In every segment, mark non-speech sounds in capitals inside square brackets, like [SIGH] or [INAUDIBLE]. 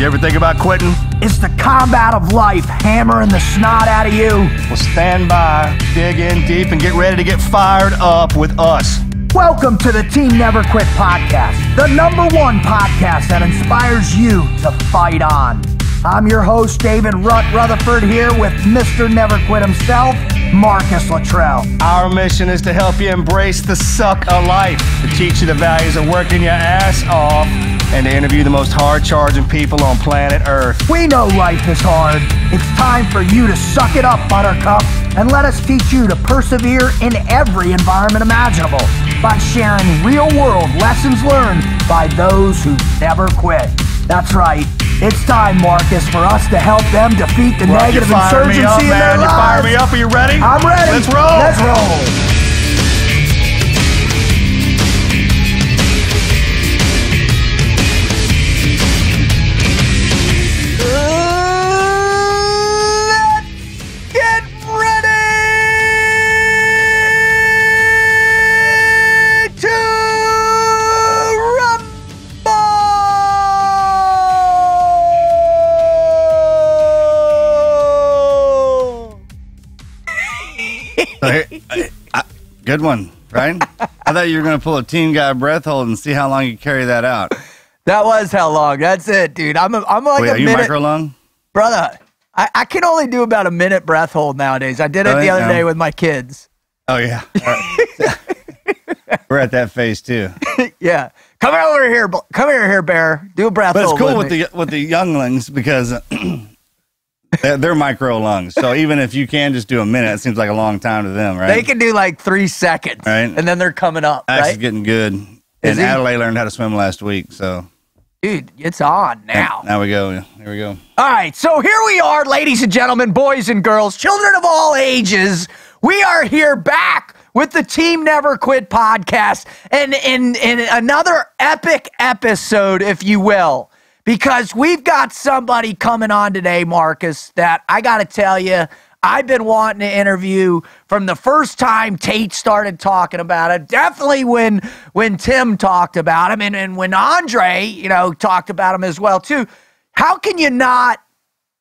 You ever think about quitting? It's the combat of life hammering the snot out of you. Well, stand by, dig in deep, and get ready to get fired up with us. Welcome to the Team Never Quit podcast, the number one podcast that inspires you to fight on. I'm your host, David Rutt Rutherford, here with Mr. Never Quit himself, Marcus Luttrell. Our mission is to help you embrace the suck of life, to teach you the values of working your ass off, and to interview the most hard charging people on planet Earth. We know life is hard. It's time for you to suck it up, Buttercup, and let us teach you to persevere in every environment imaginable by sharing real world lessons learned by those who never quit. That's right. It's time, Marcus, for us to help them defeat the Well, negative you insurgency up, in man. their You lives. fire me up. Are you ready? I'm ready. Let's roll. Let's roll. Good one, right? [LAUGHS] I thought you were going to pull a team guy breath hold and see how long you carry that out. That was how long. That's it, dude. I'm a, I'm like Wait, a are you minute, micro lung? brother. I, I can only do about a minute breath hold nowadays. I did it the other day with my kids. Oh, yeah. Right. [LAUGHS] we're at that phase too. [LAUGHS] yeah, come over here, come here, here, bear. Do a breath But it's cool with me. the with the younglings because [CLEARS THROAT] [CLEARS THROAT] they're, they're micro lungs. So even if you can just do a minute, it seems like a long time to them, right? They can do like three seconds, Right. and then they're coming up, Max is getting good. Is and he? Adelaide learned how to swim last week, so Dude, it's on now. now we go. Here we go. All right, so here we are, ladies and gentlemen, boys and girls, children of all ages. We are here back with the Team Never Quit podcast and in, in another epic episode, if you will, because we've got somebody coming on today, Marcus, that I got to tell you, I've been wanting to interview from the first time Tate started talking about it. Definitely when when Tim talked about him and, and when Andre, you know, talked about him as well too. How can you not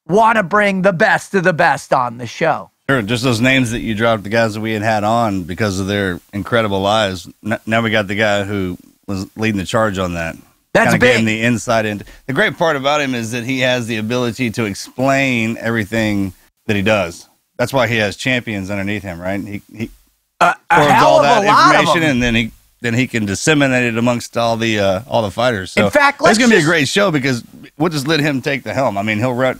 want to bring the best of the best on the show? Sure, just those names that you dropped, the guys that we had had on because of their incredible lives. Now we got the guy who was leading the charge on that. That's Kinda gave him the insight into. The great part about him is that he has the ability to explain everything that he does. That's why he has champions underneath him, right? He he absorbs hell all that a lot of information, and then he then he can disseminate it amongst all the uh, all the fighters. So In fact, it's going to be a great show because we'll just let him take the helm. I mean, he'll run.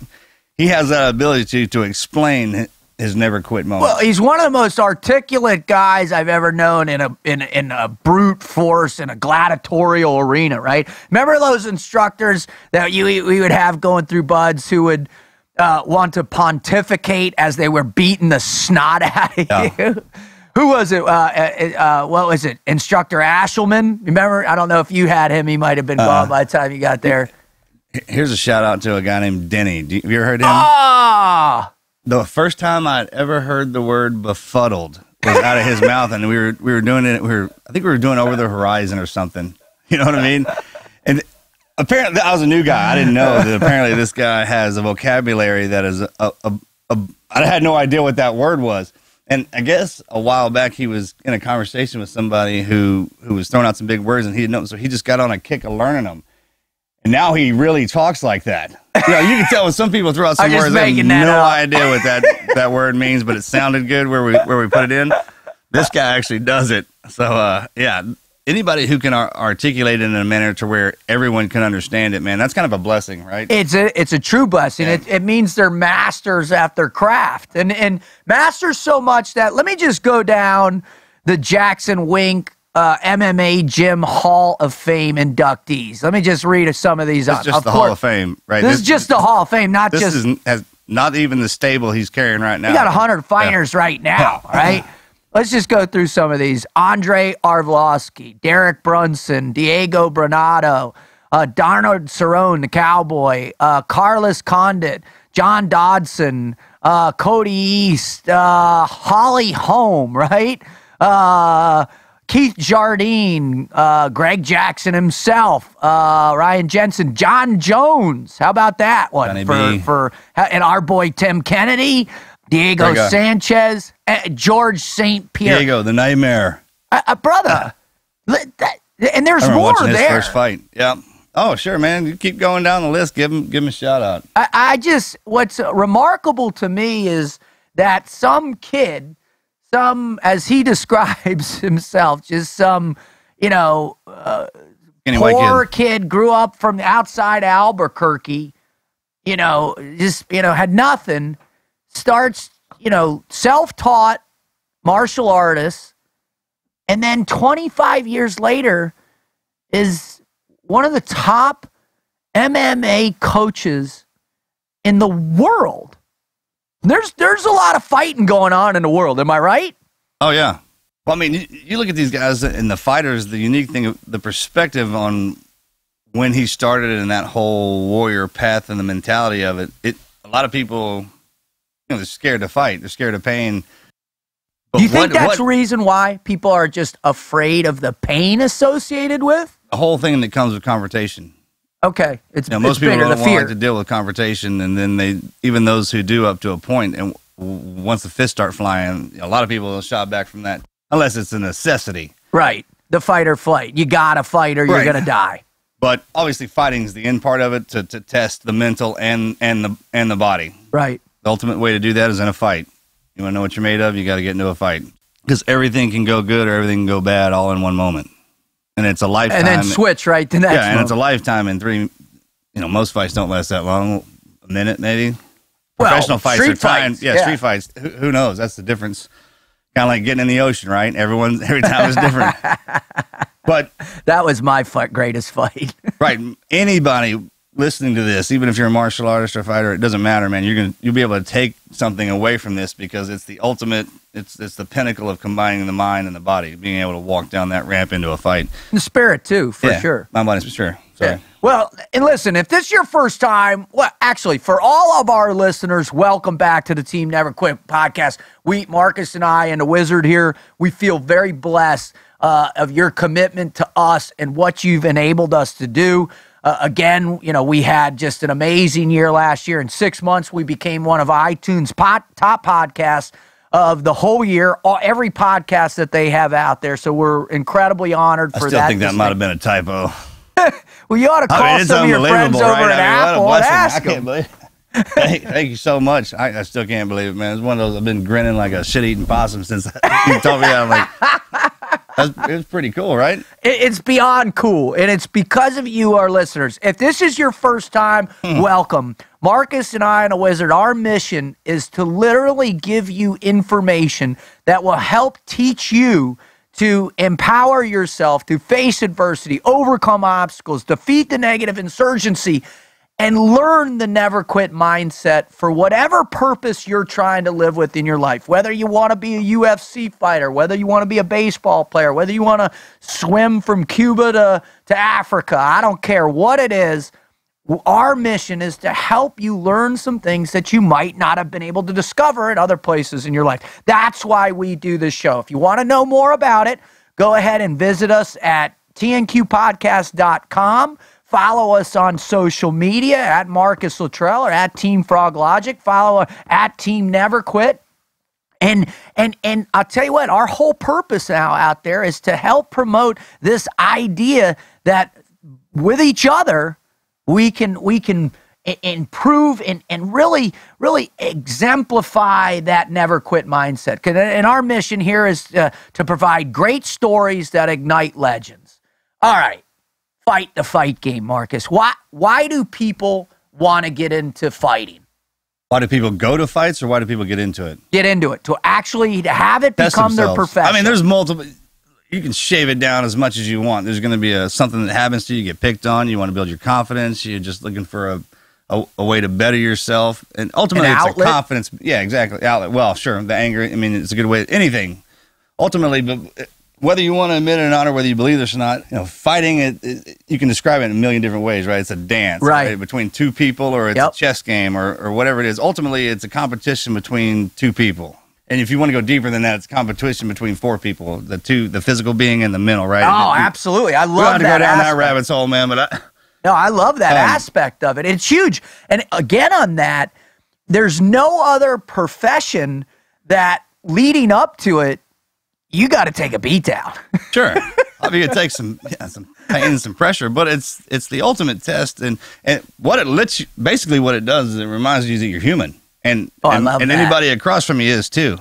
He has that ability to to explain his never quit moment. Well, he's one of the most articulate guys I've ever known in a in in a brute force in a gladiatorial arena. Right? Remember those instructors that you we would have going through BUD/S who would uh, want to pontificate as they were beating the snot [LAUGHS] out of Yeah. you. Who was it? Uh, uh, uh, what was it? Instructor Ashelman. Remember? I don't know if you had him. He might have been Uh, gone by the time you got there. Here's a shout out to a guy named Denny. Do you, have you ever heard him? Ah, The first time I'd ever heard the word befuddled was out of his mouth, and we were we were doing it. We were I think we were doing over the horizon or something. You know what I mean? And apparently, I was a new guy. I didn't know that apparently this guy has a vocabulary that is a, a, a, a I had no idea what that word was. And I guess a while back he was in a conversation with somebody who who was throwing out some big words, and he didn't know. So he just got on a kick of learning them. And now he really talks like that. You know, you can tell when some people throw out some words, they have no up. idea what that, that word means, but it sounded good where we where we put it in. This guy actually does it. So uh, yeah, anybody who can ar- articulate it in a manner to where everyone can understand it, man, that's kind of a blessing, right? It's a it's a true blessing. Yeah. It, it means they're masters at their craft, and and masters so much that let me just go down the Jackson Wink uh, MMA Gym Hall of Fame inductees. Let me just read some of these. It's off. just Of the Hall of Fame, right? This, is just the Hall of Fame, not this just. is has not even the stable he's carrying right now. We got 100 fighters right now, right? [LAUGHS] Let's just go through some of these. Andre Arlovski, Derek Brunson, Diego Bernardo, uh, Donald Cerrone, the cowboy, uh, Carlos Condit, John Dodson, uh, Cody East, uh, Holly Holm, [LAUGHS] right? Uh, Keith Jardine, uh, Greg Jackson himself, uh, Ryan Jensen, John Jones. How about that one Johnny for B. for and our boy Tim Kennedy, Diego There. Sanchez, uh, George St. Pierre. Diego, the nightmare. Uh, uh, brother, that- and there's more watching his there. first fight. Yeah. Oh, sure, man. You keep going down the list. Give him, give him a shout out. I, I just what's remarkable to me is that some kid, some as he [LAUGHS] describes himself, just some you know uh, Anyway, poor kid. kid. grew up from outside Albuquerque, you know, just you know had nothing, starts you know self-taught martial artist, and then 25 years later is one of the top MMA coaches in the world. There's there's a lot of fighting going on in the world. Am I right? Oh yeah. Well, I mean, you, you look at these guys and the fighters. The unique thing, the perspective on when he started and that whole warrior path and the mentality of it. It a lot of people, you know, they're scared to fight. They're scared of pain. But Do you think that's what- the reason why people are just afraid of the pain associated with? the whole thing that comes with confrontation? Okay, it's, You know, most it's people bigger, don't the want fear. like to deal with confrontation, and then they, even those who do, up to a point, and w- once the fists start flying, a lot of people will shot back from that, unless it's a necessity. right, the fight or flight. You gotta fight or you're Right. gonna die. But obviously, fighting is the end part of it to, to test the mental and and the and the body. Right. The ultimate way to do that is in a fight. You want to know what you're made of? You got to get into a fight because everything can go good or everything can go bad all in one moment, and it's a lifetime. And then switch right to next. yeah, and it's a lifetime in three. You know, most fights don't last that long. A minute, maybe. Well, Professional fights are time. fights, yeah, yeah. street fights. Who, who knows? That's the difference. Kind of like getting in the ocean, right? Everyone, [LAUGHS] every time is different. [LAUGHS] but that was my fight, greatest fight. [LAUGHS] right, anybody listening to this, even if you're a martial artist or fighter, it doesn't matter, man. You're gonna you'll be able to take something away from this because it's the ultimate. It's it's the pinnacle of combining the mind and the body, being able to walk down that ramp into a fight. the spirit too, for Yeah, sure. My body's for sure. Sorry. Yeah. Well, and listen, if this is your first time, well, actually, for all of our listeners, welcome back to the Team Never Quit podcast. We, Marcus and I, and the Wizard here, we feel very blessed uh, of your commitment to us and what you've enabled us to do. Uh, again, you know, we had just an amazing year last year. In six months, we became one of iTunes pot, top podcasts of the whole year, all, every podcast that they have out there. So we're incredibly honored I for still that. think that might have been a typo. [LAUGHS] well, you ought to call I mean, some of your friends over right? at I Apple and what a blessing. ask them. believe. thank, thank you so much. I, I still can't believe it, man. It's one of those I've been grinning like a shit-eating possum since [LAUGHS] you told me that. I'm like, that's, it's pretty cool, right? It- It's beyond cool, and it's because of you, our listeners. If this is your first time, Hmm. welcome. Marcus and I and a wizard, our mission is to literally give you information that will help teach you to empower yourself to face adversity, overcome obstacles, defeat the negative insurgency, and learn the never quit mindset for whatever purpose you're trying to live with in your life. Whether you want to be a UFC fighter, whether you want to be a baseball player, whether you want to swim from Cuba to, to Africa, I don't care what it is. Our mission is to help you learn some things that you might not have been able to discover at other places in your life. That's why we do this show. If you want to know more about it, go ahead and visit us at tnqpodcast.com. Follow us on social media at Marcus Luttrell or at Team Frog Logic. Follow at Team Never Quit. And and and I'll tell you what, our whole purpose now out there is to help promote this idea that with each other we can we can improve and and really really exemplify that never quit mindset And our mission here is uh, to provide great stories that ignite legends. All right, fight the fight game, Marcus. Why why do people want to get into fighting? Why do people go to fights or why do people get into it? Get into it to actually to have it Test become their profession. I mean, there's multiple. You can shave it down as much as you want. There's going to be a something that happens to you. You get picked on. You want to build your confidence. You're just looking for a, a, a way to better yourself, and ultimately, it's outlet? a confidence. Yeah, exactly. Outlet. Well, sure. The anger. I mean, it's a good way. Anything. Ultimately, but whether you want to admit it or not, or whether you believe this or not, you know, fighting it, it you can describe it in a million different ways, right? It's a dance, Right. Between two people, or it's Yep. a chess game, or or whatever it is. Ultimately, it's a competition between two people. And if you want to go deeper than that, it's competition between four people: the two, the physical being and the mental, right? Oh, We- absolutely. I love to go down that aspect. rabbit hole, man. But I, [LAUGHS] No, I love that Um, aspect of it. It's huge. And again, on that, there's no other profession that leading up to it, you got to take a beat down. [LAUGHS] Sure. I mean, it takes some yeah, some pain and some pressure, but it's it's the ultimate test, and and what it lets you basically what it does is it reminds you that you're human, and Oh, and, and anybody across from you is too.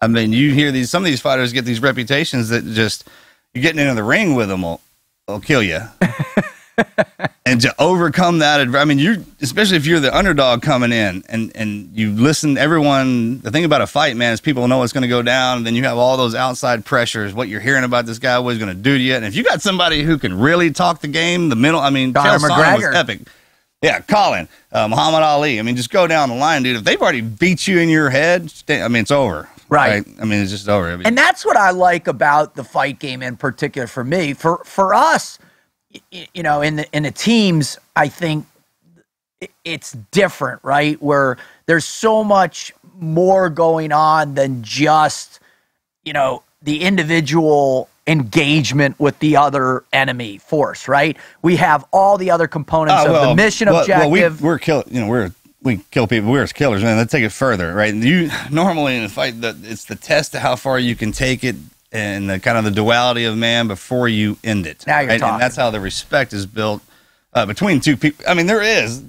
I mean, you hear these some of these fighters get these reputations that just you're getting into the ring with them will will kill you. [LAUGHS] [LAUGHS] and to overcome that, I mean, you especially if you're the underdog coming in and and you listen. Everyone, the thing about a fight, man, is people know what's going to go down. And then you have all those outside pressures, what you're hearing about this guy, what he's going to do to you. And if you got somebody who can really talk the game, the mental, I mean, Conor McGregor. epic. Yeah, Colin, uh, Muhammad Ali. I mean, just go down the line, dude. If they've already beat you in your head, stay, I mean, it's over. Right. I mean, it's just over. I mean, and that's what I like about the fight game in particular for me. For for us, you know, in the in the teams, I think it's different, right? Where there's so much more going on than just, you know, the individual engagement with the other enemy force, right? We have all the other components Oh, of the mission well, objective. Well, we, we're kill, you know, we're we kill people. We're killers, man. Let's take it further, right? You normally in a fight, the, it's the test of how far you can take it and the kind of the duality of man before you end it. Now you're right? talking. And that's how the respect is built uh, between two people. I mean, there is.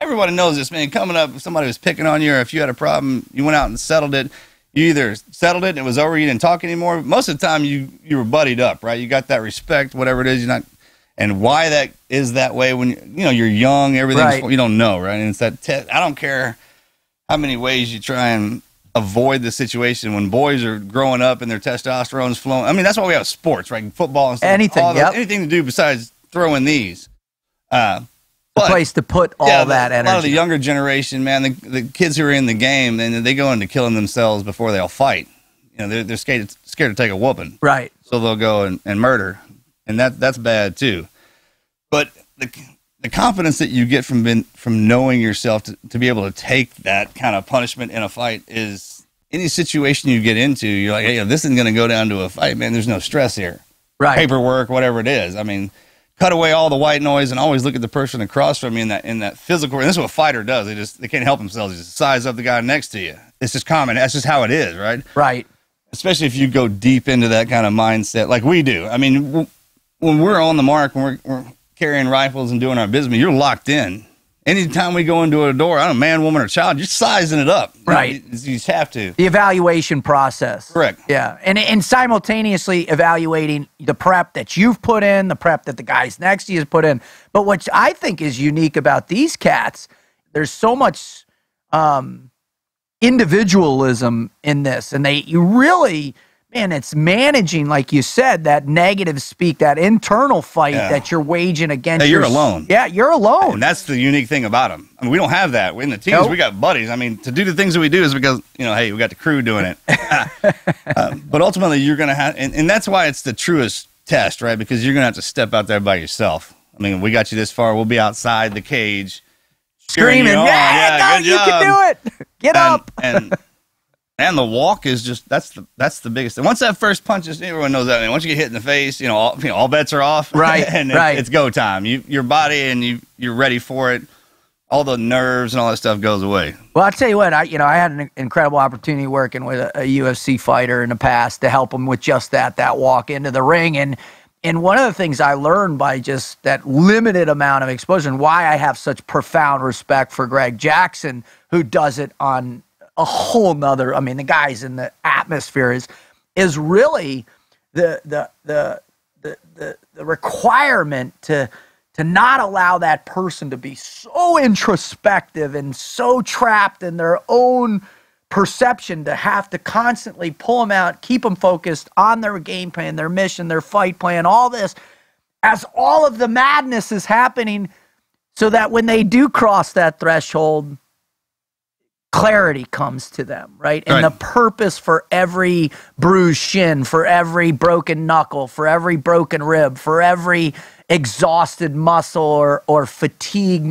Everybody knows this, man. Coming up, if somebody was picking on you, or if you had a problem, you went out and settled it. You either settled it and it was over, you didn't talk anymore. Most of the time, you you were buddied up, right? You got that respect, whatever it is. You're not and why that is that way when you know you're young everything Right. you don't know right and it's that te- i don't care how many ways you try and avoid the situation when boys are growing up and their testosterone's flowing i mean that's why we have sports right football and stuff Anything, all yep. anything to do besides throwing these uh the but- place to put all yeah, that the, energy. A lot of the younger generation, man, the, the kids who are in the game, and they go into killing themselves before they'll fight. You know, they're, they're scared, scared to take a whooping right. so they'll go and, and murder, and that that's bad too. But the the confidence that you get from being, from knowing yourself to, to be able to take that kind of punishment in a fight is any situation you get into, you're like, hey, this isn't going to go down to a fight, man. There's no stress here, Right. paperwork, whatever it is. I mean, cut away all the white noise and always look at the person across from you in that in that physical. And this is what a fighter does. They just they can't help themselves. They just size up the guy next to you. It's just common. That's just how it is, right? Right. especially if you go deep into that kind of mindset like we do. I mean, w- when we're on the mark, when we're, we're carrying rifles and doing our business, you're locked in. Anytime we go into a door, I don't know, man, woman, or child, you're sizing it up. Right. You, you just have to. The evaluation process. Correct. Yeah. And and simultaneously evaluating the prep that you've put in, the prep that the guys next to you has put in. But what I think is unique about these cats, there's so much um, individualism in this. And they you really man, it's managing, like you said, that negative speak, that internal fight Yeah. that you're waging against. You're your- alone. Yeah, you're alone. And that's the unique thing about them. I mean, we don't have that. In the teams, Nope. we got buddies. I mean, to do the things that we do is because, you know, hey, we got the crew doing it. Uh, [LAUGHS] [LAUGHS] but ultimately, you're going to have, and, and that's why it's the truest test, right? Because you're going to have to step out there by yourself. I mean, we got you this far. We'll be outside the cage. Screaming, yeah, Yeah, no, you job." can do it. [LAUGHS] Get and, up. and and the walk is just that's the that's the biggest thing. Once that first punch is, everyone knows that. Man, once you get hit in the face, you know, all, you know, all bets are off. [LAUGHS] Right, and it- right. it's go time. You your body and you you're ready for it. All the nerves and all that stuff goes away. Well, I'll tell you what, I you know I had an incredible opportunity working with a, a UFC fighter in the past to help him with just that that walk into the ring and and one of the things I learned by just that limited amount of exposure and why I have such profound respect for Greg Jackson who does it on a whole nother I mean the guys in the atmosphere is is really the the the the the, the requirement to to not allow that person to be so introspective and so trapped in their own perception to have to constantly pull them out, keep them focused on their game plan, their mission, their fight plan, all this as all of the madness is happening so that when they do cross that threshold clarity comes to them, right? And Right. the purpose for every bruised shin, for every broken knuckle, for every broken rib, for every exhausted muscle or or fatigue,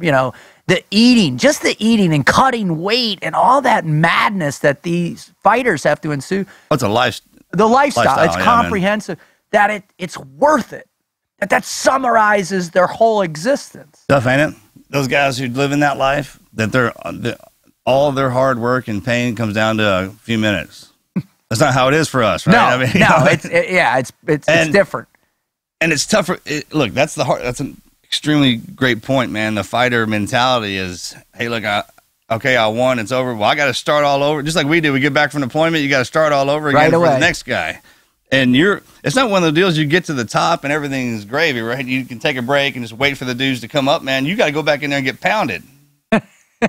you know, the eating, just the eating and cutting weight and all that madness that these fighters have to ensue. Oh, What's a life? The lifestyle, Lifestyle, it's yeah, man. comprehensive. That it it's worth it. That that summarizes their whole existence. Stuff, ain't it? Those guys who live in that life, that they're uh, that all their hard work and pain comes down to a few minutes. [LAUGHS] That's not how it is for us, right? No, I mean, you no, know, it's it, yeah, it's it's it's different. and it's tougher. It, look, that's the hard. That's an extremely great point, man. The fighter mentality is, hey, look, I okay, I won. It's over. Well, I got to start all over, just like we do. We get back from deployment, you got to start all over again Right for away. the next guy. And you're, it's not one of the deals you get to the top and everything's gravy, right? You can take a break and just wait for the dudes to come up, man. You got to go back in there and get pounded. Uh,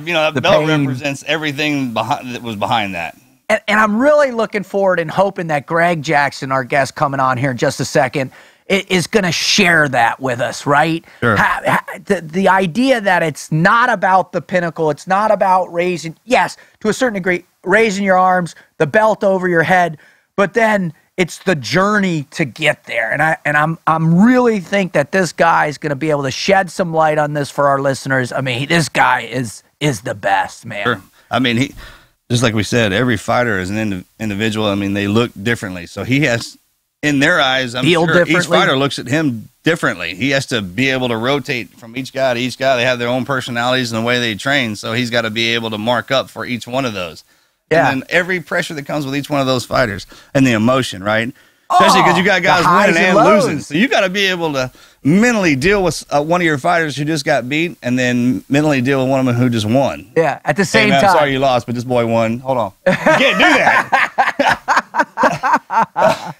[LAUGHS] you know, that The belt pain. represents everything behind that was behind that. And, and I'm really looking forward and hoping that Greg Jackson, our guest coming on here in just a second, is going to share that with us, right? Sure. Ha- ha- the, the idea that it's not about the pinnacle, it's not about raising, yes, to a certain degree, raising your arms, the belt over your head, but then it's the journey to get there. And I and I'm I'm really think that this guy is going to be able to shed some light on this for our listeners. I mean, this guy is is the best, man. Sure. I mean, he just like we said, every fighter is an indi- individual. I mean, they look differently. So he has, in their eyes, I'm sure each fighter looks at him differently. He has to be able to rotate from each guy to each guy. They have their own personalities and the way they train. So he's got to be able to mark up for each one of those. Yeah. And then every pressure that comes with each one of those fighters and the emotion, right? Especially because you got Oh, guys winning and and losing. So you got to be able to mentally deal with uh, one of your fighters who just got beat and then mentally deal with one of them who just won. Yeah, at the Hey, same man, time. I'm sorry you lost, but this boy won. Hold on. You can't do that. [LAUGHS]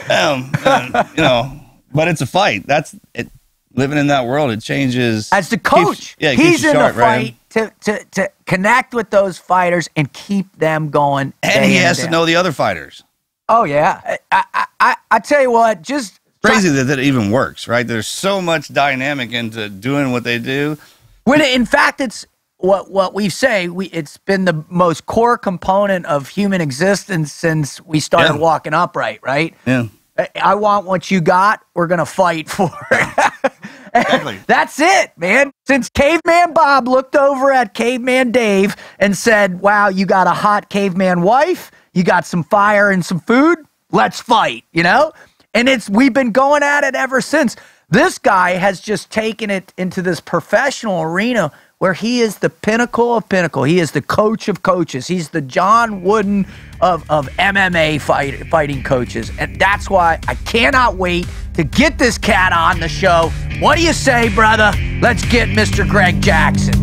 [LAUGHS] um, and, you know, but it's a fight. That's it. Living in that world, it changes. As the keeps- coach, yeah, he's in sharp, the right? fight to, to, to connect with those fighters and keep them going. And he has to know the other fighters. Oh yeah, I, I, I, I tell you what, just Crazy that that even works, right? There's so much dynamic into doing what they do. when in fact it's what what we say. We it's been the most core component of human existence since we started Yeah. walking upright. Right. Yeah. I- want what you got. We're gonna fight for it. Exactly. [LAUGHS] That's it, man. Since Caveman Bob looked over at Caveman Dave and said, Wow, you got a hot caveman wife, you got some fire and some food, let's fight, you know? And it's we've been going at it ever since. This guy has just taken it into this professional arena where he is the pinnacle of pinnacle. He is the coach of coaches. He's the John Wooden of, of MMA fight, fighting coaches. And that's why I cannot wait to get this cat on the show. What do you say, brother? Let's get Mr. Greg Jackson.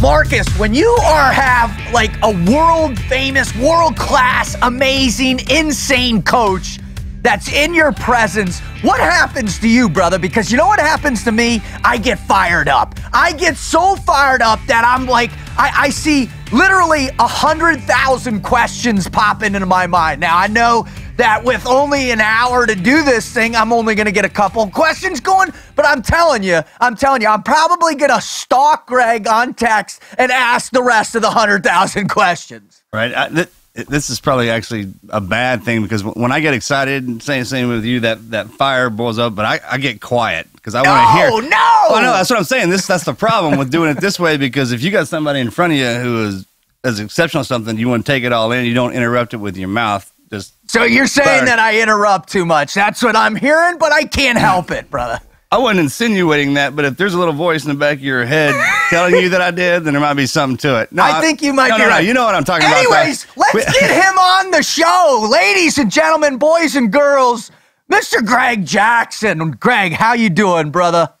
Marcus, when you are have like a world famous, world class, amazing, insane coach that's in your presence, what happens to you, brother? Because you know what happens to me? I get fired up. I get so fired up that I'm like, I, I see literally a hundred thousand questions popping into my mind. Now I know that with only an hour to do this thing, I'm only going to get a couple questions going. But I'm telling you, I'm telling you, I'm probably going to stalk Greg on text and ask the rest of the 100,000 questions. Right. I, th- this is probably actually a bad thing because when I get excited and same same with you, that that fire boils up, but I, I get quiet because I want to hear. No, no. Oh no, that's what I'm saying. This that's the problem with doing it this way because if you got somebody in front of you who is is exceptional something, you want to take it all in. You don't interrupt it with your mouth. Just So you're saying Sorry. that I interrupt too much. That's what I'm hearing, but I can't help it, brother. I wasn't insinuating that, but if there's a little voice in the back of your head telling you that I did, then there might be something to it. No, I think you might no, be no, no, right. You know what I'm talking about. Anyways, let's get him on the show. Ladies and gentlemen, boys and girls, Mr. Greg Jackson. Greg, how you doing, brother?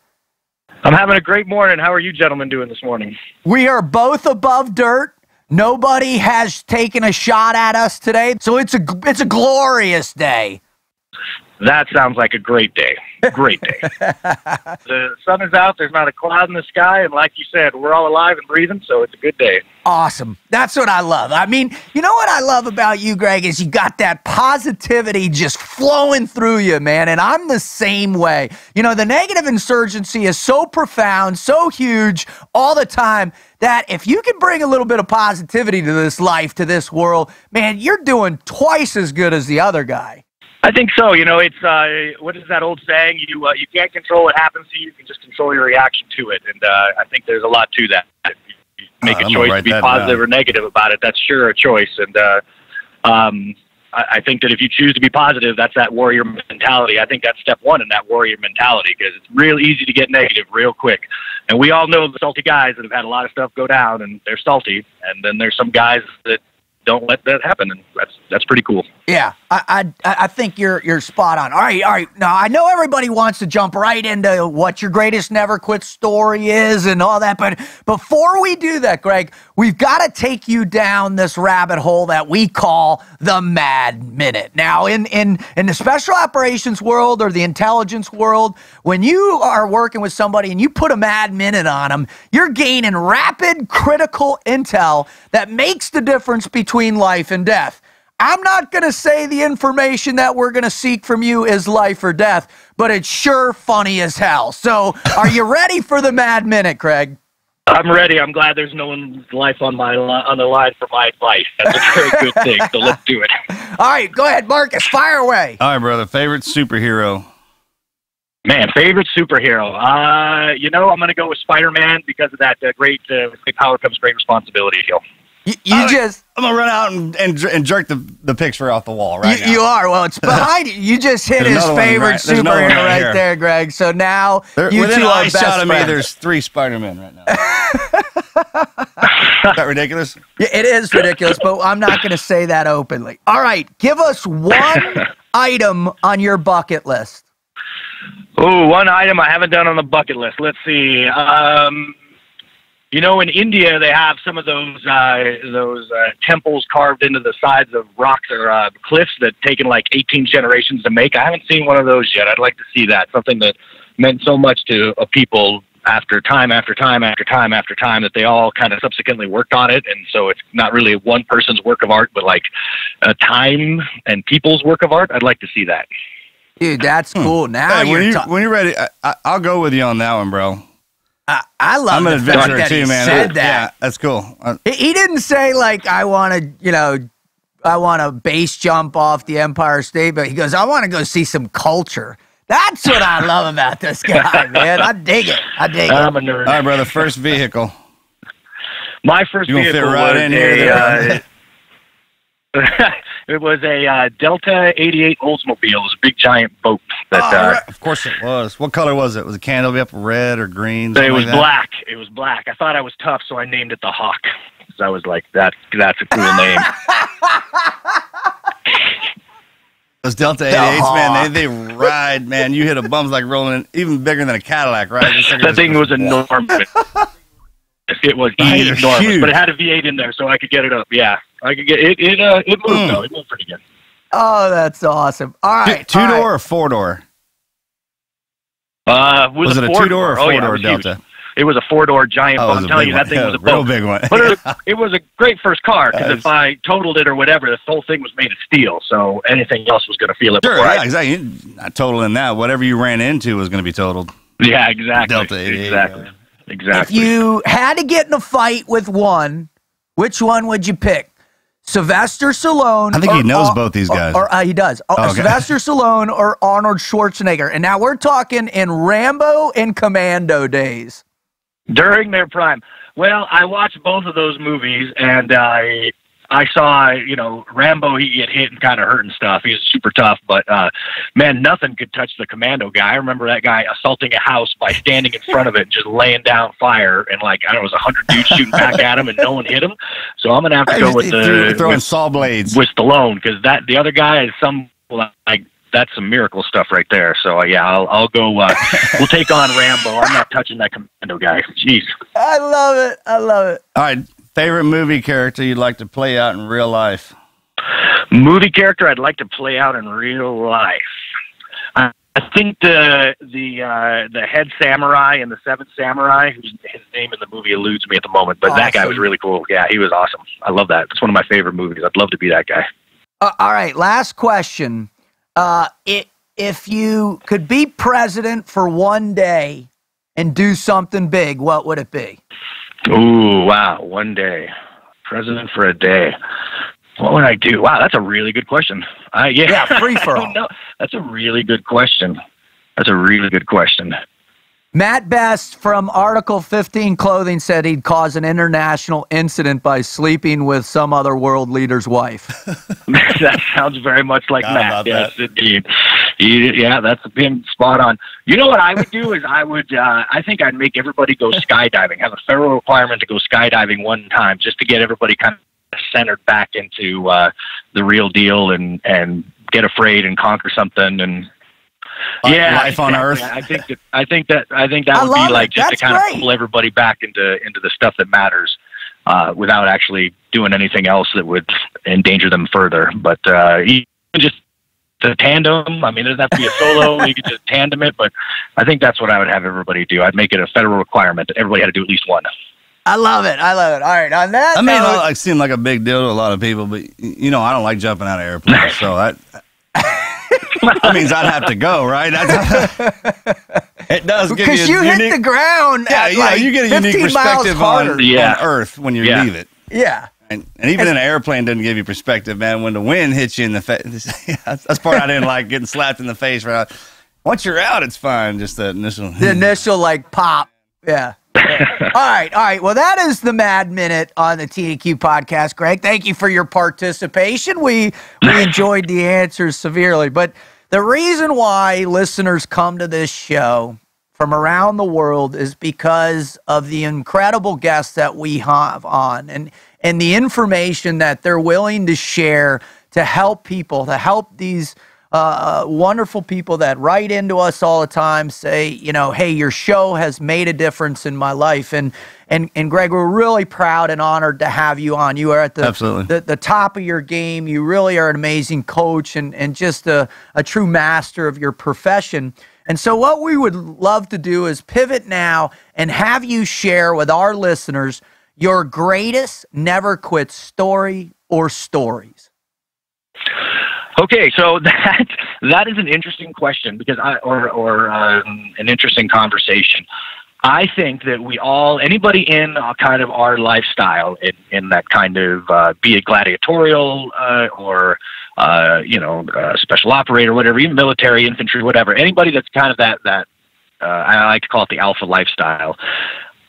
I'm having a great morning. How are you gentlemen doing this morning? We are both above dirt. Nobody has taken a shot at us today, so it's a it's a glorious day. That sounds like a great day. Great day. [LAUGHS] the sun is out. There's not a cloud in the sky, and like you said, we're all alive and breathing, so it's a good day. Awesome. That's what I love. I mean, you know what I love about you, Greg, is you got that positivity just flowing through you, man. And I'm the same way. You know, the negative insurgency is so profound, so huge all the time that if you can bring a little bit of positivity to this life, to this world, man, you're doing twice as good as the other guy. I think so. You know, it's uh, what is that old saying? You uh, you can't control what happens to you. You can just control your reaction to it. And uh, I think there's a lot to that. You make Uh, a I'm choice to be positive down. or negative about it. That's sure a choice. And uh, um, I, think that if you choose to be positive, that's that warrior mentality. I think that's step one in that warrior mentality because it's real easy to get negative real quick. And we all know the salty guys that have had a lot of stuff go down and they're salty. And then there's some guys that don't let that happen, and that's that's pretty cool. Yeah, I, I I think you're you're spot on. All right, all right. Now I know everybody wants to jump right into what your greatest never quit story is and all that, but before we do that, Greg, we've got to take you down this rabbit hole that we call the Mad Minute. Now, in in in the special operations world or the intelligence world, when you are working with somebody and you put a Mad Minute on them, you're gaining rapid critical intel that makes the difference between life and death. I'm not going to say the information that we're going to seek from you is life or death, but it's sure funny as hell. So, are you [LAUGHS] ready for the Mad Minute, Greg? I'm ready. I'm glad there's no one's life on my li- on the line for my advice. That's a very good [LAUGHS] thing. So let's do it. All right, go ahead, Marcus, fire away. All right, brother. Favorite superhero? Man, favorite superhero. Uh, you know, I'm going to go with Spider-Man because of that uh, great, uh, great power comes great responsibility deal. You, you All right. just, I'm gonna run out and and, and jerk the, the picture off the wall right you, now. you are. Well, it's [LAUGHS] behind you. You just hit There's his favorite right- superhero right right, here. there, Greg. So now There, you within two an are eye best shot of me, there's three Spider-Men right now. [LAUGHS] Is that ridiculous? Yeah, it is ridiculous, but I'm not going to say that openly. All right, give us one [LAUGHS] item on your bucket list. Oh, one item I haven't done on the bucket list. Let's see. Um, you know, in India, they have some of those uh, those uh, temples carved into the sides of rocks or uh, cliffs that taken like 18 generations to make. I haven't seen one of those yet. I'd like to see that. Something that meant so much to a people after time after time after time after time that they all kind of subsequently worked on it, and so it's not really one person's work of art, but like a time and people's work of art. I'd like to see that. Dude, that's cool. Now Hey, you're when, you, ta- when you're ready, I, I, I'll go with you on that one, bro. I, I love I'm an the fact adventurer that too, he man. said that. Yeah, that's cool. Uh, He, he didn't say like I want to, you know, I want to base jump off the Empire State, but he goes, I want to go see some culture. That's what I love about this guy, man. I dig it. I dig it. I'm a nerd. all right, brother. First vehicle. My first You gonna fit vehicle right was in here, a, uh, [LAUGHS] it was a uh, Delta 88 Oldsmobile. It was a big giant boat. That Oh, uh, right. Of course it was. What color was it? Was the candle up red or green? it was like black. It was black. I thought I was tough, so I named it the Hawk. Because I was like, that. That's a cool name. [LAUGHS] Those Delta 88s, man, they, they ride, man. You hit a bumps like rolling, even bigger than a Cadillac, right? That thing was enormous. [LAUGHS] It was enormous, huge. but it had a V8 in there, so I could get it up. Yeah, I could get it. It uh, it moved Mm. though. It moved pretty good. Oh, that's awesome. All right. Two all right. door or four door? Uh, was, Was it a two door or Oh, four yeah, it door was huge. Delta? It was a four door giant Oh, it was I'm a telling big you, that thing Yeah, was [LAUGHS] a real boat. big one. But it was, [LAUGHS] it was a great first car because if I totaled it or whatever, this whole thing was made of steel, so anything else was going to feel it. Sure, before I- yeah, exactly. Not totaling that. Whatever you ran into was going to be totaled. yeah, exactly. Delta 88, exactly. If you had to get in a fight with one, which one would you pick? Sylvester Stallone. I think he or- knows or- both these guys. Or, uh, he does. Oh, Oh, okay. Sylvester Stallone or Arnold Schwarzenegger. And now we're talking in Rambo and Commando days. During their prime. Well, I watched both of those movies, and I I saw you know Rambo. He get hit and kind of hurt and stuff. He was super tough, but uh, man, nothing could touch the Commando guy. I remember that guy assaulting a house by standing in front of it and just laying down fire, and like I don't know, it was a hundred dudes shooting back at him, and no one hit him. So I'm gonna have to He go just- with he threw- the throwing with, saw blades. with Stallone because that the other guy is some like. That's some miracle stuff right there. So uh, yeah, I'll I'll go. Uh, [LAUGHS] we'll take on Rambo. I'm not touching that Commando guy. Jeez. I love it. I love it. All right, favorite movie character you'd like to play out in real life? movie character I'd like to play out in real life. I think the the uh, the head samurai and the seventh samurai, whose his name in the movie eludes me at the moment, but that guy was really cool. Yeah, he was awesome. I love that. It's one of my favorite movies. I'd love to be that guy. Uh, all right, last question. Uh, it, if you could be president for one day and do something big, what would it be? Ooh, wow! One day, president for a day. What would I do? Wow, that's a really good question. Uh, yeah, Yeah, free [LAUGHS] for all. don't. That's a really good question. That's a really good question. Mat Best from Article 15 Clothing said he'd cause an international incident by sleeping with some other world leader's wife. [LAUGHS] that sounds very much like Forgot Matt. about Yes, indeed. He, yeah, that's been spot on. You know what I would do is I would uh, I think I'd make everybody go skydiving. Have a federal requirement to go skydiving one time just to get everybody kind of centered back into uh, the real deal and and get afraid and conquer something and yeah, life on. Earth. I think that I think that I think that I would be like it. just That's to kind great. of pull everybody back into into the stuff that matters, uh, without actually doing anything else that would endanger them further. But uh, even just the tandem. I mean, it doesn't have to be a solo. [LAUGHS] you could just tandem it. But I think that's what I would have everybody do. I'd make it a federal requirement that everybody had to do at least one. I love it. I love it. All right, on that I mean, note- it seem like a big deal to a lot of people, but you know, I don't like jumping out of airplanes, [LAUGHS] so that that means I'd have to go, right? That's, [LAUGHS] it does give because you, you, a hit the ground yeah, at you, like you get a 15 unique miles perspective harder. on, Yeah. on Earth when you Yeah. leave it. Yeah. And, and even an airplane doesn't give you perspective, man. When the wind hits you in the face, [LAUGHS] that's, part I didn't like getting slapped in the face. Right, once you're out, it's fine. Just the initial. The initial like pop. Yeah. [LAUGHS] All right, all right. Well, that is the Mad Minute on the TNQ podcast. Greg, thank you for your participation. We we [LAUGHS] enjoyed the answers severely, but the reason why listeners come to this show from around the world is because of the incredible guests that we have on and and the information that they're willing to share to help people, to help these uh, wonderful people that write into us all the time, say, you know, hey, your show has made a difference in my life. And and and Greg, we're really proud and honored to have you on. You are at the Absolutely. the, the top of your game. You really are an amazing coach and and just a, a true master of your profession. And so, what we would love to do is pivot now and have you share with our listeners your greatest never quit story or stories. Okay, so [LAUGHS] that that is an interesting question because I or or um, an interesting conversation. I think that we all, anybody in kind of our lifestyle, in, in that kind of, uh, be it gladiatorial uh, or, uh, you know, special operator, whatever, even military, infantry, whatever, anybody that's kind of that, that uh, I like to call it the alpha lifestyle.